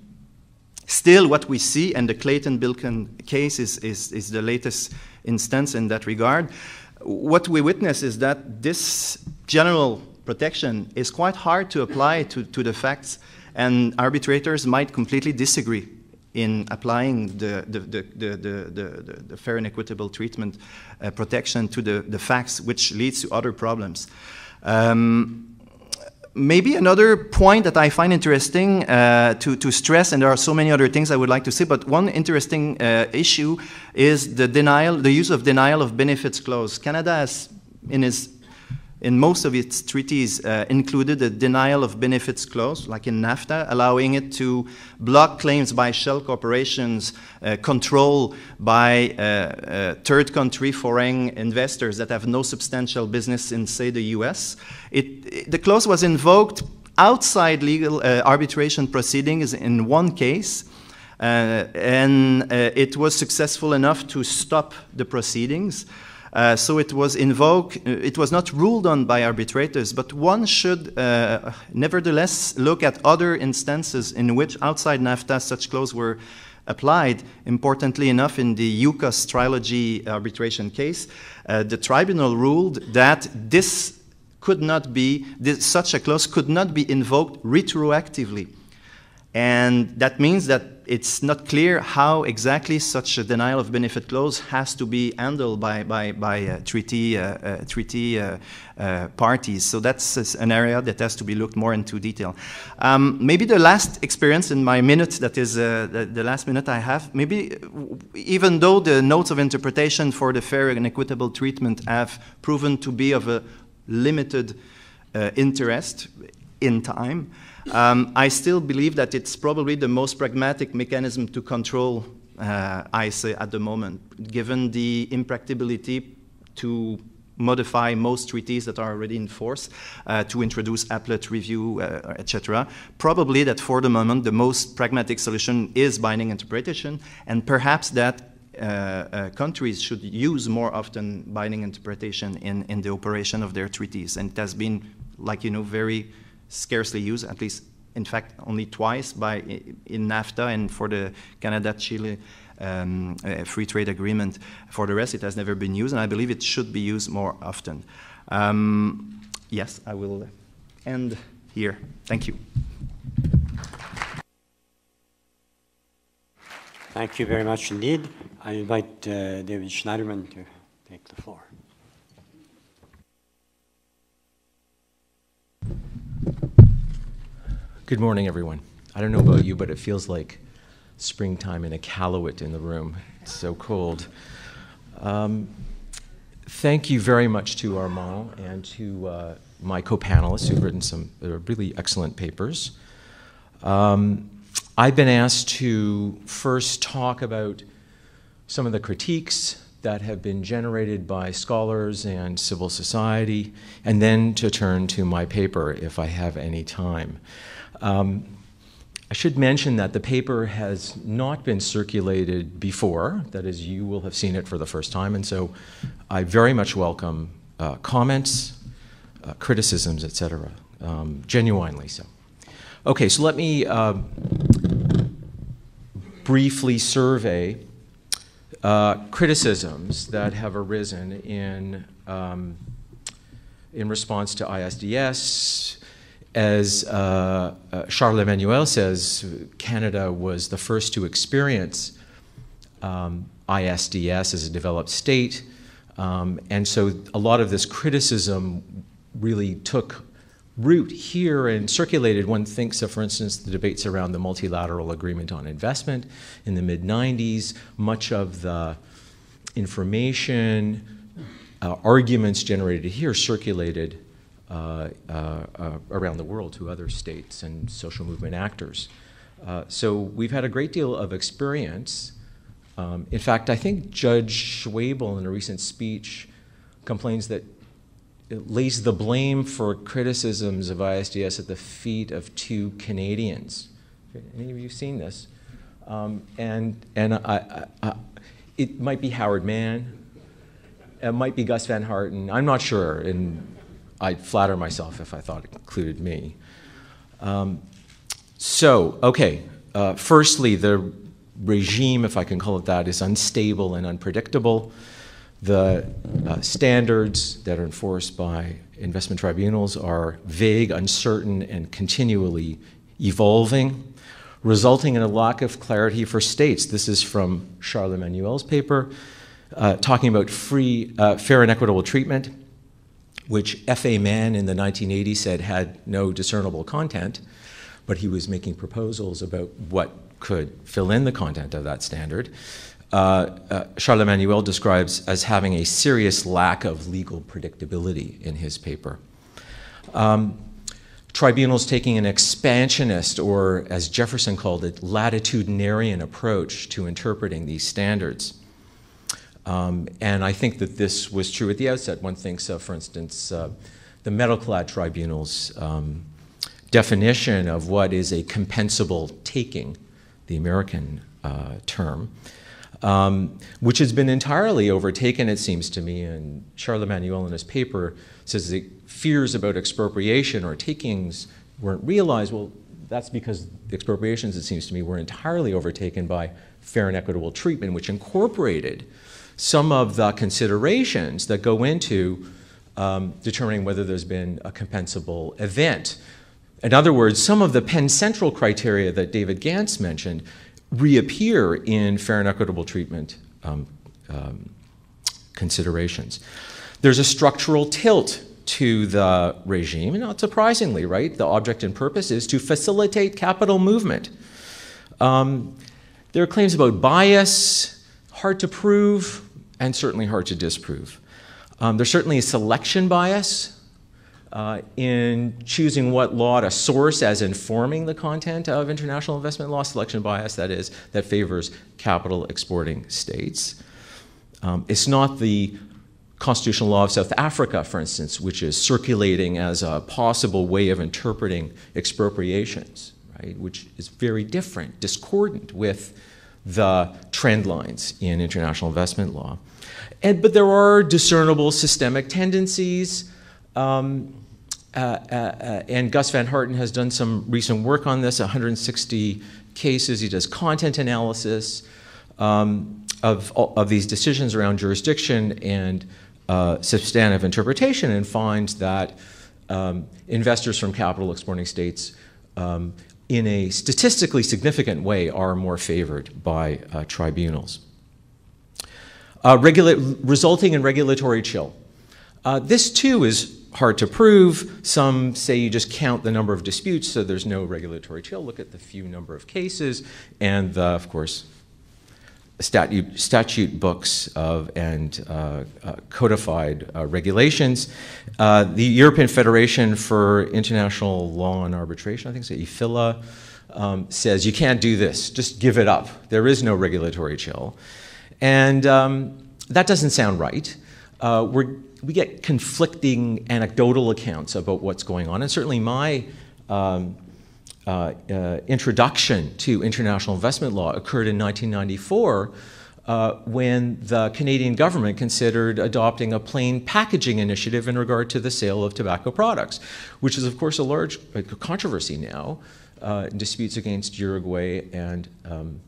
Still, what we see, and the Clayton Bilcon case is, is, is, the latest instance in that regard, what we witness is that this general protection is quite hard to apply to, to the facts, and arbitrators might completely disagree in applying the, the, the, the, the fair and equitable treatment uh, protection to the, the facts, which leads to other problems. Um, maybe another point that I find interesting uh, to, to stress, and there are so many other things I would like to say, but one interesting uh, issue is the denial, the use of denial of benefits clause. Canada has, in its in most of its treaties uh, included a denial of benefits clause, like in NAFTA, allowing it to block claims by shell corporations, uh, control by uh, uh third country foreign investors that have no substantial business in, say, the US. It, it, the clause was invoked outside legal uh, arbitration proceedings in one case. Uh, and it was successful enough to stop the proceedings. Uh, so it was invoked, uh, it was not ruled on by arbitrators, but one should uh, nevertheless look at other instances in which outside NAFTA such clauses were applied. Importantly enough, in the Yukos trilogy arbitration case, uh, the tribunal ruled that this could not be, this, such a clause could not be invoked retroactively. And that means that it's not clear how exactly such a denial of benefit clause has to be handled by, by, by uh, treaty, uh, uh, treaty uh, uh, parties. So that's an area that has to be looked more into detail. Um, maybe the last experience in my minute, that is the, the, last minute I have, maybe even though the notes of interpretation for the fair and equitable treatment have proven to be of a limited interest in time, um, I still believe that it's probably the most pragmatic mechanism to control uh, ISA at the moment, given the impracticability to modify most treaties that are already in force, uh, to introduce appellate review, uh, etc. Probably that for the moment the most pragmatic solution is binding interpretation, and perhaps that uh, uh, countries should use more often binding interpretation in, in the operation of their treaties. And it has been, like you know, very scarcely used, at least in fact only twice by in NAFTA and for the Canada-Chile um, uh, free trade agreement. For the rest, it has never been used, and I believe it should be used more often. Um, yes, I will end here. Thank you. Thank you very much indeed. I invite uh, David Schneiderman to take the floor. Good morning, everyone. I don't know about you, but it feels like springtime in a Iqaluit in the room. It's so cold. Um, thank you very much to Armand and to uh, my co-panelists who've written some uh, really excellent papers. Um, I've been asked to first talk about some of the critiques that have been generated by scholars and civil society, and then to turn to my paper if I have any time. Um, I should mention that the paper has not been circulated before, that is, you will have seen it for the first time, and so I very much welcome uh, comments, uh, criticisms, etc., um, genuinely so. Okay, so let me uh, briefly survey uh, criticisms that have arisen in, um, in response to ISDS, as uh, uh, Charles Emmanuel says, Canada was the first to experience um, ISDS as a developed state. Um, and so a lot of this criticism really took root here and circulated. One thinks of, for instance, the debates around the multilateral agreement on investment in the mid 90s. Much of the information, uh, arguments generated here circulated around the world to other states and social movement actors. Uh, so we've had a great deal of experience. Um, in fact, I think Judge Schwebel, in a recent speech complains that it lays the blame for criticisms of ISDS at the feet of two Canadians. Any of you seen this? Um, and and I, I, I, it might be Howard Mann, it might be Gus Van Harten. I'm not sure, and I'd flatter myself if I thought it included me. Um, so, okay, uh, firstly, the regime, if I can call it that, is unstable and unpredictable. The uh, standards that are enforced by investment tribunals are vague, uncertain, and continually evolving, resulting in a lack of clarity for states. This is from Charles Emmanuel's paper, uh, talking about free, uh, fair and equitable treatment, which F.A. Mann in the 1980s said had no discernible content but he was making proposals about what could fill in the content of that standard. Uh, uh, Charles Emmanuel describes as having a serious lack of legal predictability in his paper. Um, tribunals taking an expansionist, or as Jefferson called it, latitudinarian approach to interpreting these standards. Um, and I think that this was true at the outset. One thinks, uh, for instance, uh, the Metalclad tribunals um, definition of what is a compensable taking, the American uh, term, um, which has been entirely overtaken, it seems to me. And Charles Emmanuel in his paper says that fears about expropriation or takings weren't realized. Well, that's because the expropriations, it seems to me, were entirely overtaken by fair and equitable treatment, which incorporated some of the considerations that go into um, determining whether there's been a compensable event. In other words, some of the Penn Central criteria that David Gantz mentioned reappear in fair and equitable treatment um, um, considerations. There's a structural tilt to the regime, not surprisingly, right? The object and purpose is to facilitate capital movement. Um, there are claims about bias, hard to prove, and certainly hard to disprove. Um, there's certainly a selection bias uh, in choosing what law to source as informing the content of international investment law, selection bias, that is, that favors capital exporting states. Um, it's not the constitutional law of South Africa, for instance, which is circulating as a possible way of interpreting expropriations, right, which is very different, discordant with the trend lines in international investment law. And, but there are discernible systemic tendencies. Um, uh, uh, uh, and Gus Van Harten has done some recent work on this 160 cases. He does content analysis um, of, of these decisions around jurisdiction and uh, substantive interpretation and finds that um, investors from capital exporting states, um, in a statistically significant way, are more favored by uh, tribunals. Uh, resulting in regulatory chill. this too is hard to prove. Some say you just count the number of disputes, so there's no regulatory chill. Look at the few number of cases, and the, of course, statute, statute books of and uh, uh, codified uh, regulations. Uh, the European Federation for International Law and Arbitration, I think it's EFILA, um, says you can't do this. Just give it up. There is no regulatory chill, and um, that doesn't sound right. Uh, we get conflicting anecdotal accounts about what's going on. And certainly my um, uh, uh, introduction to international investment law occurred in 1994 uh, when the Canadian government considered adopting a plain packaging initiative in regard to the sale of tobacco products, which is, of course, a large controversy now uh, disputes against Uruguay and, um,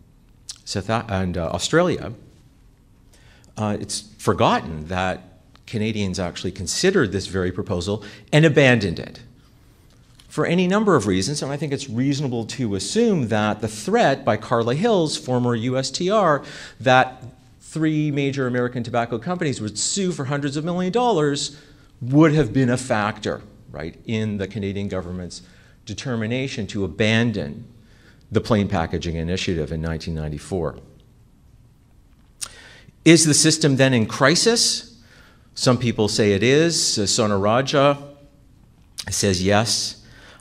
South and uh, Australia. It's forgotten that Canadians actually considered this very proposal and abandoned it for any number of reasons. And I think it's reasonable to assume that the threat by Carla Hills, former USTR, that three major American tobacco companies would sue for hundreds of million dollars would have been a factor, right, in the Canadian government's determination to abandon the plain packaging initiative in 1994. Is the system then in crisis? Some people say it is. Sornarajah says yes.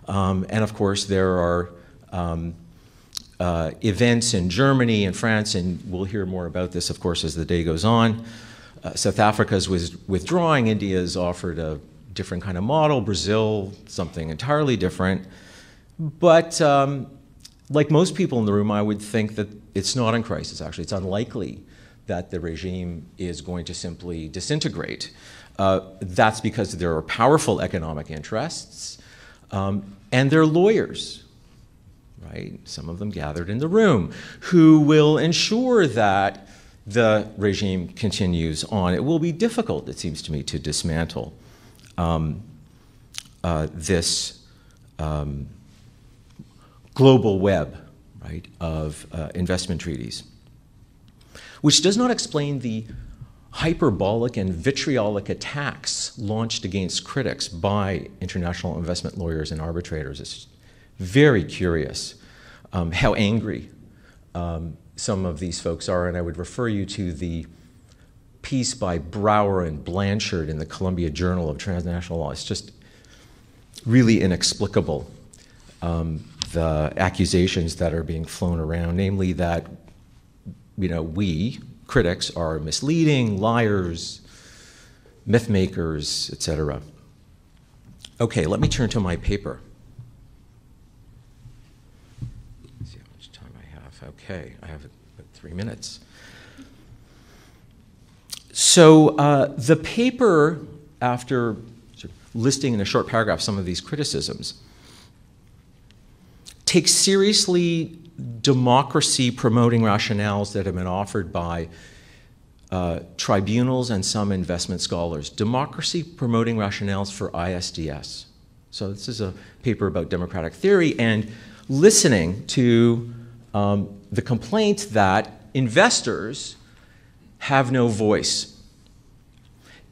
Um, and of course, there are um, uh, events in Germany and France, and we'll hear more about this, of course, as the day goes on. Uh, South Africa's is withdrawing. India's offered a different kind of model. Brazil, something entirely different. But um, like most people in the room, I would think that it's not in crisis, actually. It's unlikely that the regime is going to simply disintegrate. Uh, that's because there are powerful economic interests, um, and there are lawyers, right? Some of them gathered in the room, who will ensure that the regime continues on. It will be difficult, it seems to me, to dismantle um, uh, this um, global web, right, of uh, investment treaties, which does not explain the hyperbolic and vitriolic attacks launched against critics by international investment lawyers and arbitrators. It's very curious um, how angry um, some of these folks are, and I would refer you to the piece by Brower and Blanchard in the Columbia Journal of Transnational Law. It's just really inexplicable, um, the accusations that are being flown around, namely that you know we critics are misleading, liars, myth makers, etc. Okay, let me turn to my paper. Let's see how much time I have. Okay, I have three minutes. So uh, the paper, after sort of listing in a short paragraph some of these criticisms, takes seriously democracy promoting rationales that have been offered by uh, tribunals and some investment scholars. Democracy promoting rationales for ISDS. So, this is a paper about democratic theory and listening to um, the complaint that investors have no voice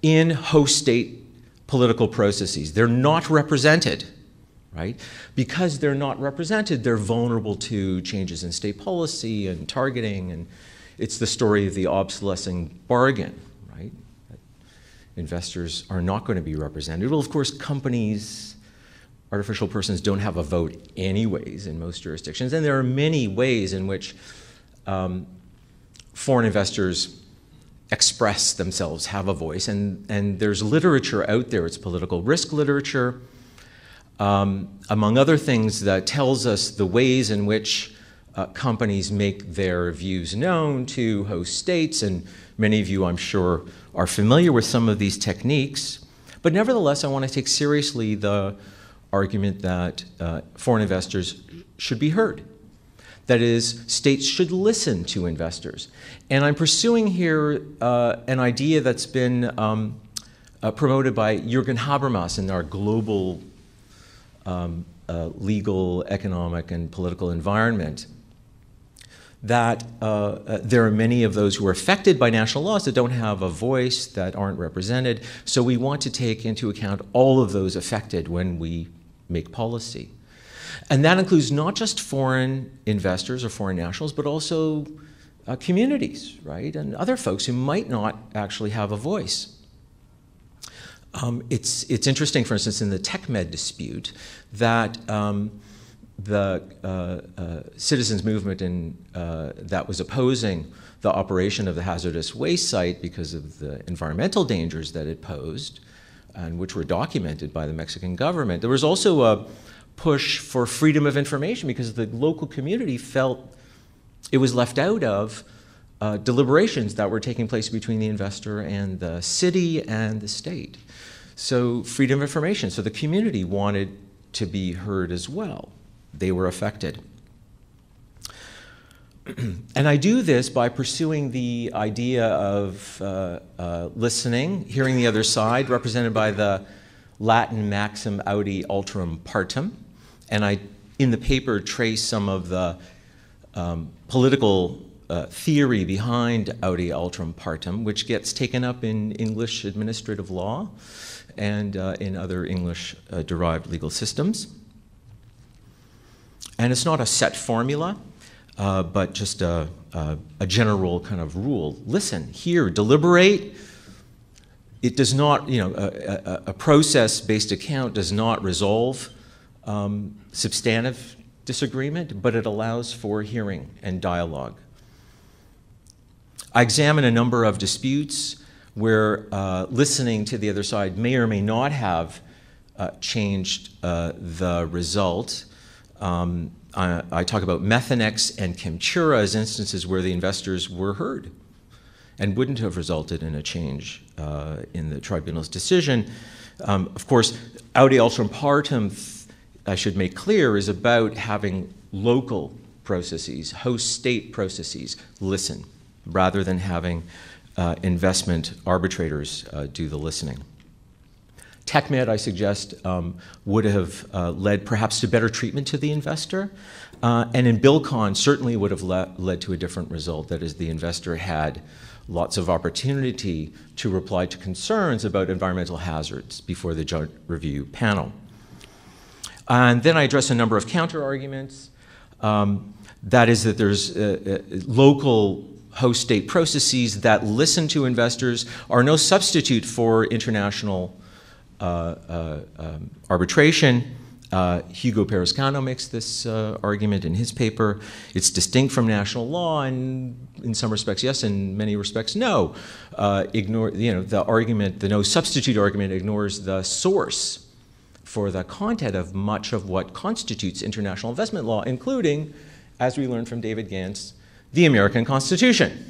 in host state political processes. They're not represented, right? Because they're not represented, they're vulnerable to changes in state policy and targeting, and it's the story of the obsolescing bargain, right? That Investors are not going to be represented. Well, of course, companies artificial persons don't have a vote anyways in most jurisdictions. And there are many ways in which um, foreign investors express themselves, have a voice. And, and there's literature out there, it's political risk literature, um, among other things, that tells us the ways in which uh, companies make their views known to host states. And many of you, I'm sure, are familiar with some of these techniques. But nevertheless, I want to take seriously the argument that uh, foreign investors should be heard. That is, states should listen to investors. And I'm pursuing here uh, an idea that's been um, uh, promoted by Jürgen Habermas in our global um, uh, legal, economic, and political environment. That uh, uh, there are many of those who are affected by national laws that don't have a voice, that aren't represented. So we want to take into account all of those affected when we make policy. And that includes not just foreign investors or foreign nationals, but also uh, communities, right? And other folks who might not actually have a voice. Um, it's, it's interesting, for instance, in the Tecmed dispute, that um, the uh, uh, citizens movement in, uh, that was opposing the operation of the hazardous waste site because of the environmental dangers that it posed, and which were documented by the Mexican government. There was also a push for freedom of information because the local community felt it was left out of uh, deliberations that were taking place between the investor and the city and the state. So, freedom of information. So, the community wanted to be heard as well. They were affected. and I do this by pursuing the idea of uh, uh, listening, hearing the other side, represented by the Latin maxim audi alteram partem. And I, in the paper, trace some of the um, political uh, theory behind audi alteram partem, which gets taken up in English administrative law and uh, in other English uh, derived legal systems. And it's not a set formula, uh, but just a, a, a general kind of rule. Listen, hear, deliberate. It does not, you know, a, a, a process based account does not resolve um, substantive disagreement, but it allows for hearing and dialogue. I examine a number of disputes where uh, listening to the other side may or may not have uh, changed uh, the result. Um, I, I, talk about Methanex and Chemtura as instances where the investors were heard and wouldn't have resulted in a change uh, in the tribunal's decision. Um, of course, Audi Alteram Partem, I should make clear, is about having local processes, host state processes, listen, rather than having uh, investment arbitrators uh, do the listening. Tecmed, I suggest, um, would have uh, led perhaps to better treatment to the investor. Uh, and in Bilcon, certainly would have le- led to a different result. That is, the investor had lots of opportunity to reply to concerns about environmental hazards before the joint review panel. And then I address a number of counter arguments. Um, that is, that there's uh, uh, local host state processes that listen to investors are no substitute for international uh, uh, um, arbitration. Uh, Hugo Perezcano makes this uh, argument in his paper. It's distinct from national law, and in some respects, yes, in many respects, no. Uh, ignore, you know, the argument, the no substitute argument, ignores the source for the content of much of what constitutes international investment law, including, as we learned from David Gantz, the American Constitution.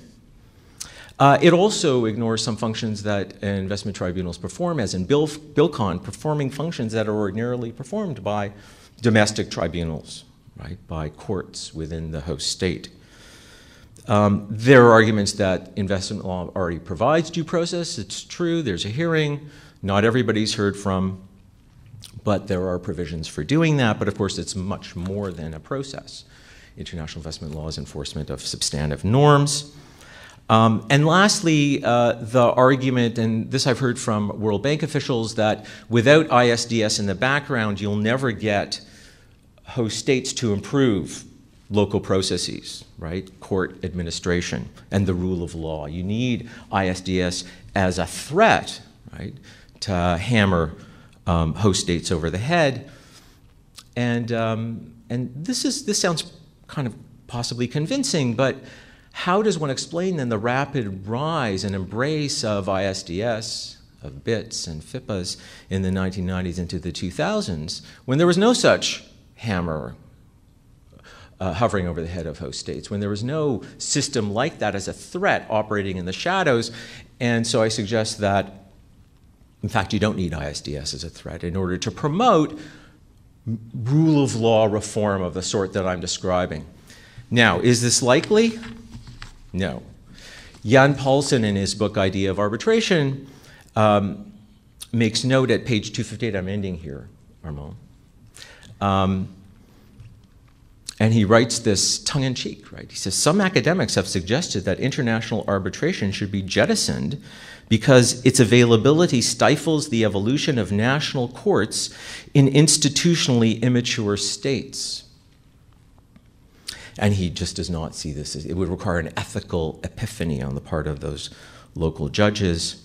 Uh, it also ignores some functions that investment tribunals perform, as in Bil- Bilcon, performing functions that are ordinarily performed by domestic tribunals, right, by courts within the host state. Um, there are arguments that investment law already provides due process. It's true, there's a hearing, not everybody's heard from, but there are provisions for doing that. But of course, it's much more than a process. International investment law is enforcement of substantive norms. Um, and lastly, uh, the argument, and this I've heard from World Bank officials, that without ISDS in the background, you'll never get host states to improve local processes, right? Court administration and the rule of law. You need ISDS as a threat, right, to hammer um, host states over the head. And, um, and this, is, this sounds kind of possibly convincing, but how does one explain then the rapid rise and embrace of ISDS, of BITs and FIPAs in the 1990s into the 2000s when there was no such hammer uh, hovering over the head of host states, when there was no system like that as a threat operating in the shadows? And so I suggest that, in fact, you don't need ISDS as a threat in order to promote rule of law reform of the sort that I'm describing. Now, is this likely? No. Jan Paulsson, in his book Idea of Arbitration, um, makes note at page 258, I'm ending here, Armand. Um, and he writes this tongue in cheek, right? He says Some academics have suggested that international arbitration should be jettisoned because its availability stifles the evolution of national courts in institutionally immature states. And he just does not see this. It would require an ethical epiphany on the part of those local judges.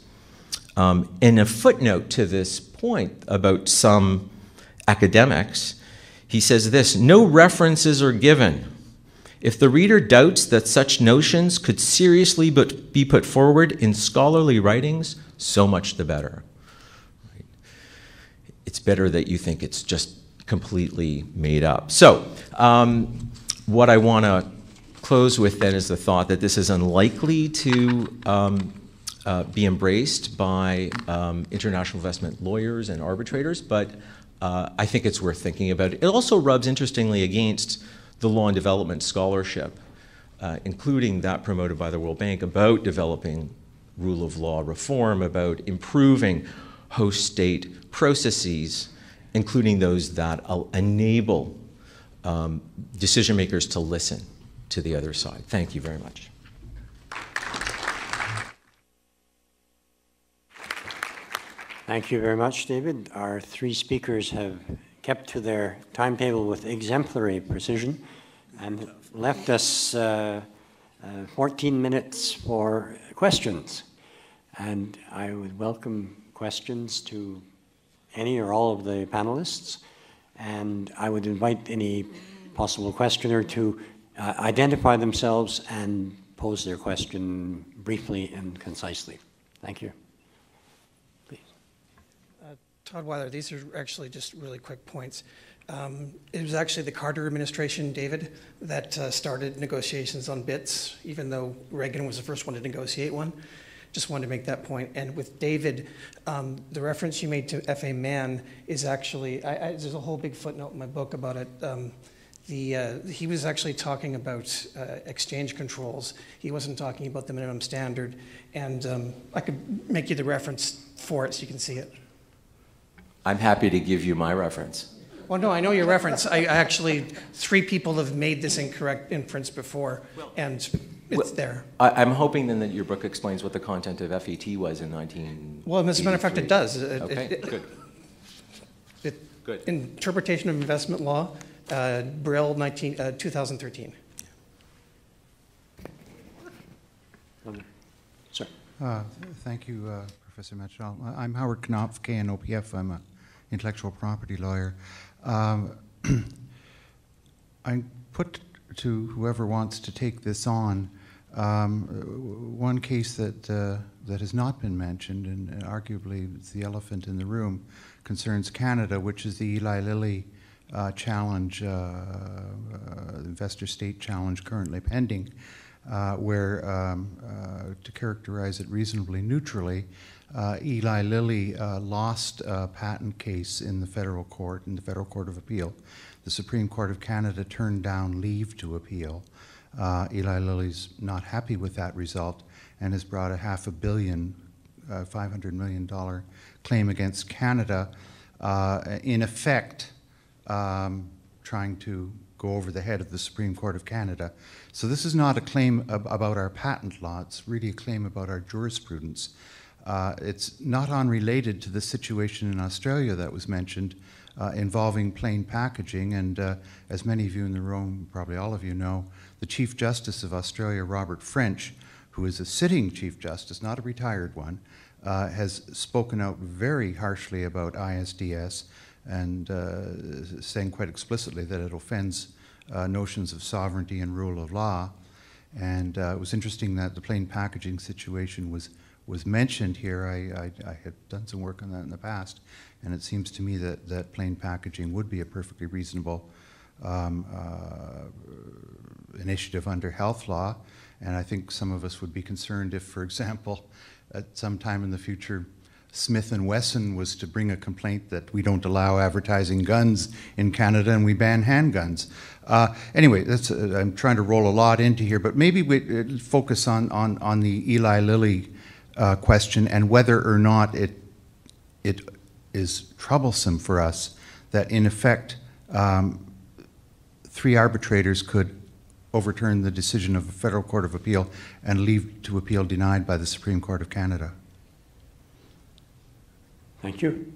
Um, in a footnote to this point about some academics, he says this No references are given. If the reader doubts that such notions could seriously but be put forward in scholarly writings, so much the better. It's better that you think it's just completely made up. So, um, what I want to close with then is the thought that this is unlikely to um, uh, be embraced by um, international investment lawyers and arbitrators, but uh, I think it's worth thinking about. It also rubs interestingly against the law and development scholarship, uh, including that promoted by the World Bank about developing rule of law reform, about improving host state processes, including those that enable um, decision makers to listen to the other side. Thank you very much. Thank you very much, David. Our three speakers have kept to their timetable with exemplary precision and left us uh, uh, 14 minutes for questions. And I would welcome questions to any or all of the panelists. And I would invite any possible questioner to uh, identify themselves and pose their question briefly and concisely. Thank you. Todd Weiler, these are actually just really quick points. Um, it was actually the Carter administration, David, that uh, started negotiations on BITS, even though Reagan was the first one to negotiate one. Just wanted to make that point. And with David, um, the reference you made to F.A. Mann is actually, I, I, there's a whole big footnote in my book about it. Um, the, uh, he was actually talking about uh, exchange controls. He wasn't talking about the minimum standard. And um, I could make you the reference for it so you can see it. I'm happy to give you my reference. Well, no, I know your reference. I, I actually, three people have made this incorrect inference before, and it's Well, there. I, I'm hoping then that your book explains what the content of FET was in 19. Well, as a matter of fact, it does. It- it- Okay, it- good. it- Good. Interpretation of investment law, uh, Brill 19, uh, 2013. Sir. Uh, Thank you, uh, Professor Mitchell. I'm Howard Knopf, KNOPF. I'm an intellectual property lawyer. Um, I put to whoever wants to take this on um, one case that uh, that has not been mentioned, and arguably it's the elephant in the room, concerns Canada, which is the Eli Lilly uh, challenge, uh, uh, investor state challenge currently pending, uh, where, um, uh, to characterize it reasonably neutrally, uh, Eli Lilly uh, lost a patent case in the federal court, in the federal court of appeal. The Supreme Court of Canada turned down leave to appeal. Uh, Eli Lilly's not happy with that result and has brought a half a billion, uh, $500 million claim against Canada, uh, in effect, um, trying to go over the head of the Supreme Court of Canada. So this is not a claim ab- about our patent law, it's really a claim about our jurisprudence. Uh, it's not unrelated to the situation in Australia that was mentioned uh, involving plain packaging. And uh, as many of you in the room, probably all of you know, the Chief Justice of Australia, Robert French, who is a sitting Chief Justice, not a retired one, uh, has spoken out very harshly about ISDS and uh, saying quite explicitly that it offends uh, notions of sovereignty and rule of law. And it was interesting that the plain packaging situation was, was mentioned here. I, I, I had done some work on that in the past, and it seems to me that, that plain packaging would be a perfectly reasonable um, uh, initiative under health law. And I think some of us would be concerned if, for example, at some time in the future, Smith and Wesson was to bring a complaint that we don't allow advertising guns in Canada and we ban handguns. Uh, anyway, that's, uh, I'm trying to roll a lot into here, but maybe we uh, focus on, on, on the Eli Lilly uh, question and whether or not it, it is troublesome for us that, in effect, um, three arbitrators could overturn the decision of a federal court of appeal and leave to appeal denied by the Supreme Court of Canada. Thank you.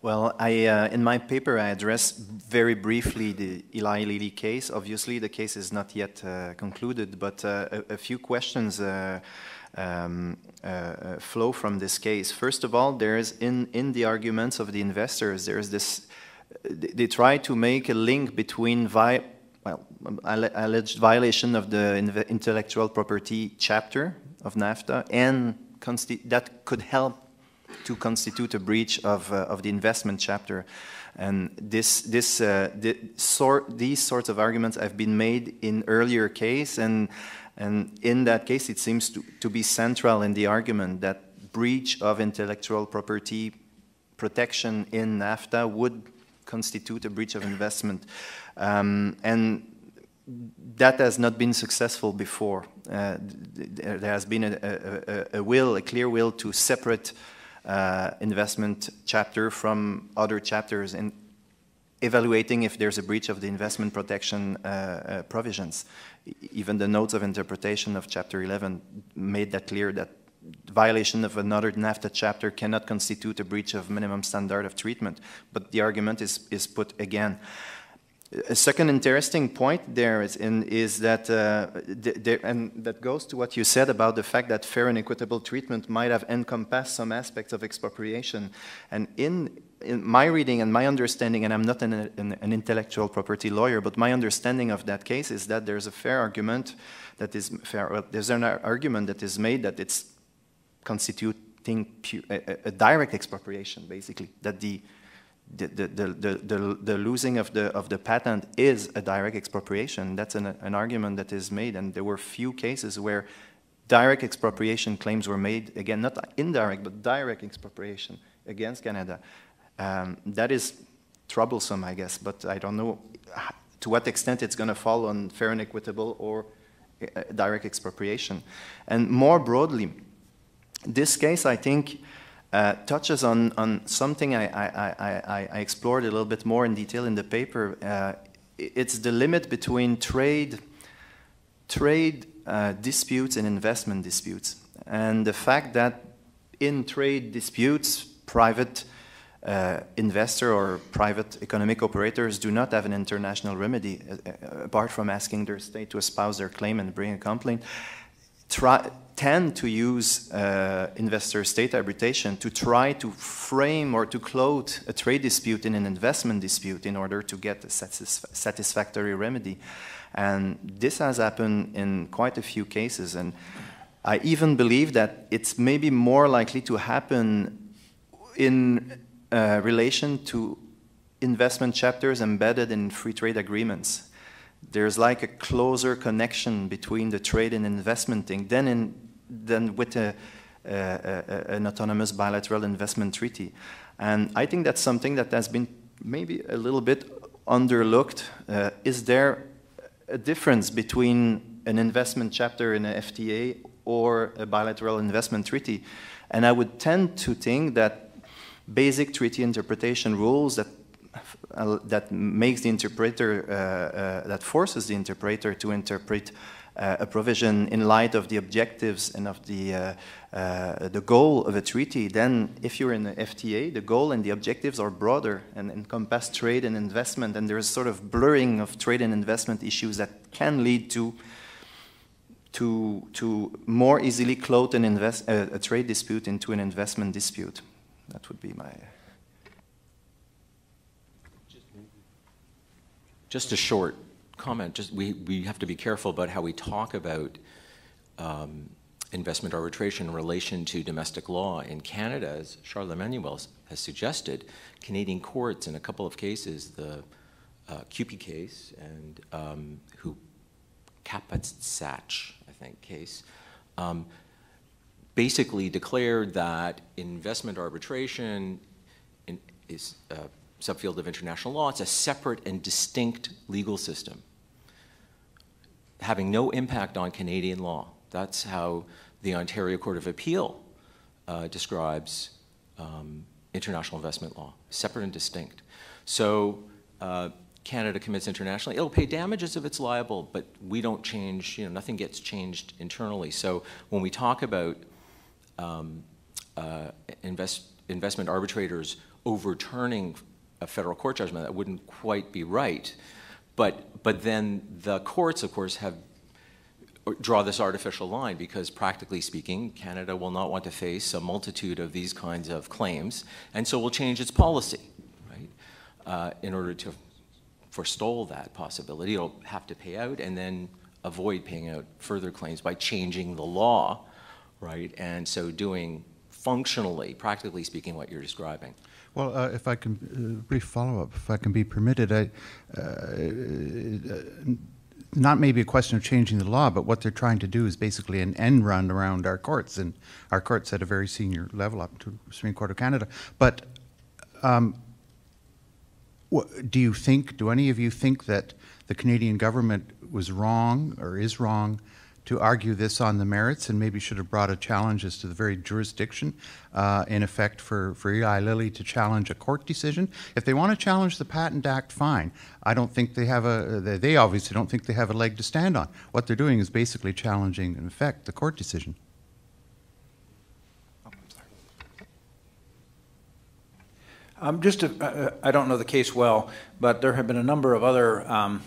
Well, I, uh, in my paper, I address very briefly the Eli Lilly case. Obviously, the case is not yet uh, concluded, but uh, a, a, few questions uh, um, uh, flow from this case. First of all, there is in, in the arguments of the investors, there is this, they try to make a link between vi well, alleged violation of the intellectual property chapter of NAFTA and that could help to constitute a breach of, uh, of the investment chapter. And this, this, uh, the sort, these sorts of arguments have been made in earlier case, and, and in that case it seems to, to be central in the argument that breach of intellectual property protection in NAFTA would constitute a breach of investment. Um, and that has not been successful before. Uh, there has been a, a, a, will, a clear will to separate uh, investment chapter from other chapters. And evaluating if there's a breach of the investment protection uh, uh, provisions. Even the notes of interpretation of Chapter 11 made that clear that violation of another NAFTA chapter cannot constitute a breach of minimum standard of treatment. But the argument is, is put again. A second interesting point there is, in, is that, uh, and that goes to what you said about the fact that fair and equitable treatment might have encompassed some aspects of expropriation. And in, in my reading and my understanding, and I'm not an, an, an, intellectual property lawyer, but my understanding of that case is that there's a fair argument that is fair. Well, there's an argument that is made that it's constituting a, a, direct expropriation, basically, that the the, the, the, the, losing of the, of the patent is a direct expropriation. That's an, an argument that is made, and there were few cases where direct expropriation claims were made, again, not indirect, but direct expropriation against Canada. Um, that is troublesome, I guess, but I don't know to what extent it's going to fall on fair and equitable or uh, direct expropriation. And more broadly, this case, I think, uh, touches on, on something I, I, I, I, explored a little bit more in detail in the paper. Uh, it's the limit between trade, trade uh, disputes and investment disputes. And the fact that in trade disputes, private uh, investor or private economic operators do not have an international remedy uh, uh, apart from asking their state to espouse their claim and bring a complaint. Try, tend to use uh, investor state arbitration to try to frame or to clothe a trade dispute in an investment dispute in order to get a satisf satisfactory remedy. And this has happened in quite a few cases. And I even believe that it's maybe more likely to happen in uh, relation to investment chapters embedded in free trade agreements there's like a closer connection between the trade and investment thing than in than with a, a, a, an autonomous bilateral investment treaty. And I think that's something that has been maybe a little bit underlooked. Uh, is there a difference between an investment chapter in a FTA or a bilateral investment treaty? And I would tend to think that basic treaty interpretation rules that uh, that makes the interpreter uh, uh, that forces the interpreter to interpret uh, a provision in light of the objectives and of the, uh, the goal of a treaty, then if you're in the FTA, the goal and the objectives are broader and encompass trade and investment, and there's sort of blurring of trade and investment issues that can lead to to, to more easily clothe an invest, uh, a trade dispute into an investment dispute. That would be my. Just a short comment. Just we, we have to be careful about how we talk about um, investment arbitration in relation to domestic law. In Canada, as Charles Emmanuel has suggested, Canadian courts in a couple of cases, the uh, CUPE case and um, who Kapatsach, I think, case, um, basically declared that investment arbitration in, is uh, subfield of international law. It's a separate and distinct legal system, having no impact on Canadian law. That's how the Ontario Court of Appeal uh, describes um, international investment law, separate and distinct. So uh, Canada commits internationally. It'll pay damages if it's liable, but we don't change, you know, nothing gets changed internally. So when we talk about um, uh, invest, investment arbitrators overturning a federal court judgment, that wouldn't quite be right. But, but then the courts, of course, have draw this artificial line because practically speaking, Canada will not want to face a multitude of these kinds of claims, and so will change its policy, right, uh, in order to forestall that possibility. It'll have to pay out and then avoid paying out further claims by changing the law, right, and so doing functionally, practically speaking, what you're describing. Well, uh, if I can, uh, brief follow-up, if I can be permitted, I, uh, uh, not maybe a question of changing the law, but what they're trying to do is basically an end run around our courts, and our courts at a very senior level up to Supreme Court of Canada. But um, what, do you think, do any of you think that the Canadian government was wrong or is wrong to argue this on the merits and maybe should have brought a challenge as to the very jurisdiction, uh, in effect, for, for Eli Lilly to challenge a court decision. If they want to challenge the Patent Act, fine. I don't think they have a, they obviously don't think they have a leg to stand on. What they're doing is basically challenging, in effect, the court decision. Um, just, to, uh, uh, I don't know the case well, but there have been a number of other um,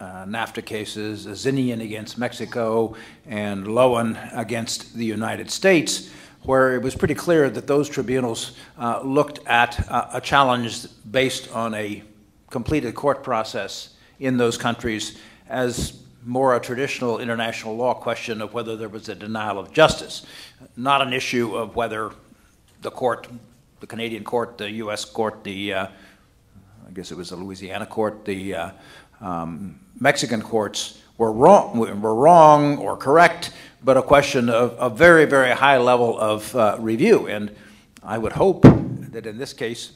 uh, NAFTA cases, Azinian against Mexico and Loewen against the United States, where it was pretty clear that those tribunals uh, looked at uh, a challenge based on a completed court process in those countries as more a traditional international law question of whether there was a denial of justice, not an issue of whether the court the Canadian court, the U.S. court, the uh, I guess it was the Louisiana court, the uh, um, Mexican courts were wrong, were wrong or correct, but a question of a very, very high level of uh, review. And I would hope that in this case,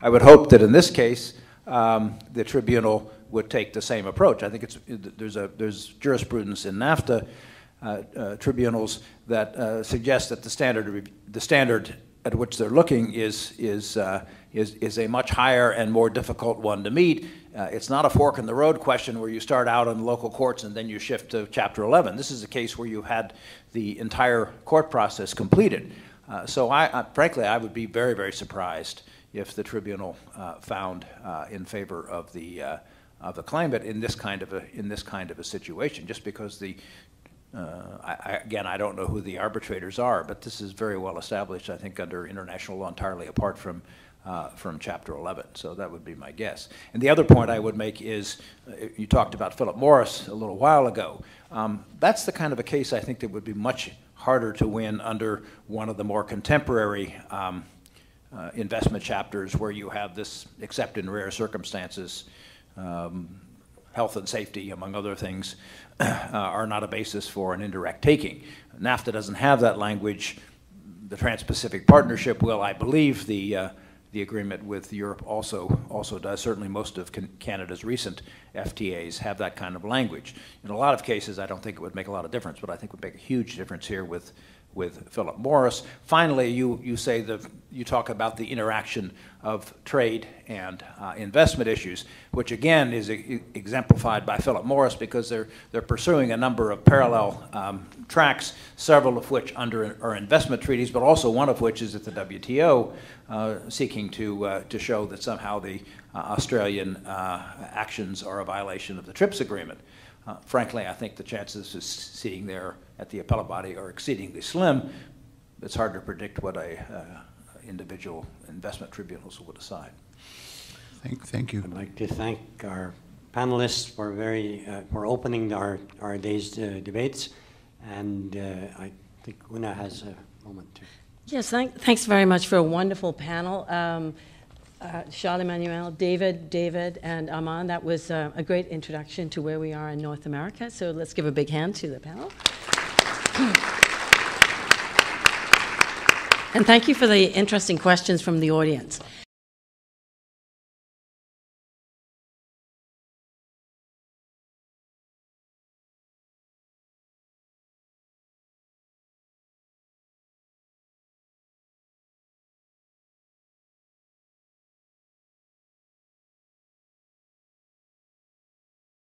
I would hope that in this case, um, the tribunal would take the same approach. I think it's, there's, a, there's jurisprudence in NAFTA uh, uh, tribunals that uh, suggest that the standard, the standard at which they're looking is, is, is, is a much higher and more difficult one to meet. Uh, it's not a fork in the road question where you start out in local courts and then you shift to Chapter 11. This is a case where you had the entire court process completed. Uh, so, I, I, frankly, I would be very, very surprised if the tribunal uh, found in favor of the of the claimant in this kind of a in this kind of a situation, just because the uh, I, I, again, I don't know who the arbitrators are, but this is very well established, I think, under international law, entirely apart from uh, from Chapter 11. So that would be my guess. And the other point I would make is, uh, you talked about Philip Morris a little while ago. Um, that's the kind of a case I think that would be much harder to win under one of the more contemporary um, uh, investment chapters, where you have this, except in rare circumstances. Um, health and safety, among other things, uh, are not a basis for an indirect taking. NAFTA doesn't have that language. The Trans-Pacific Partnership will, I believe, the uh, the agreement with Europe also also does. Certainly, most of Canada's recent FTAs have that kind of language. In a lot of cases, I don't think it would make a lot of difference, but I think it would make a huge difference here with with Philip Morris. Finally, you, you say that you talk about the interaction of trade and uh, investment issues, which again is e exemplified by Philip Morris because they're, they're pursuing a number of parallel um, tracks, several of which under are investment treaties, but also one of which is at the WTO, uh, seeking to, uh, to show that somehow the uh, Australian uh, actions are a violation of the TRIPS agreement. Uh, frankly, I think the chances of seeing there at the appellate body are exceedingly slim. It's hard to predict what a uh, individual investment tribunals will decide. Thank, thank you. I'd like to thank our panelists for very uh, for opening our our day's uh, debates, and uh, I think Oonagh has a moment to. Yes, thank, thanks very much for a wonderful panel. Um, uh, Charles Emmanuel, David, David, and Armand. That was uh, a great introduction to where we are in North America. So let's give a big hand to the panel. and thank you for the interesting questions from the audience.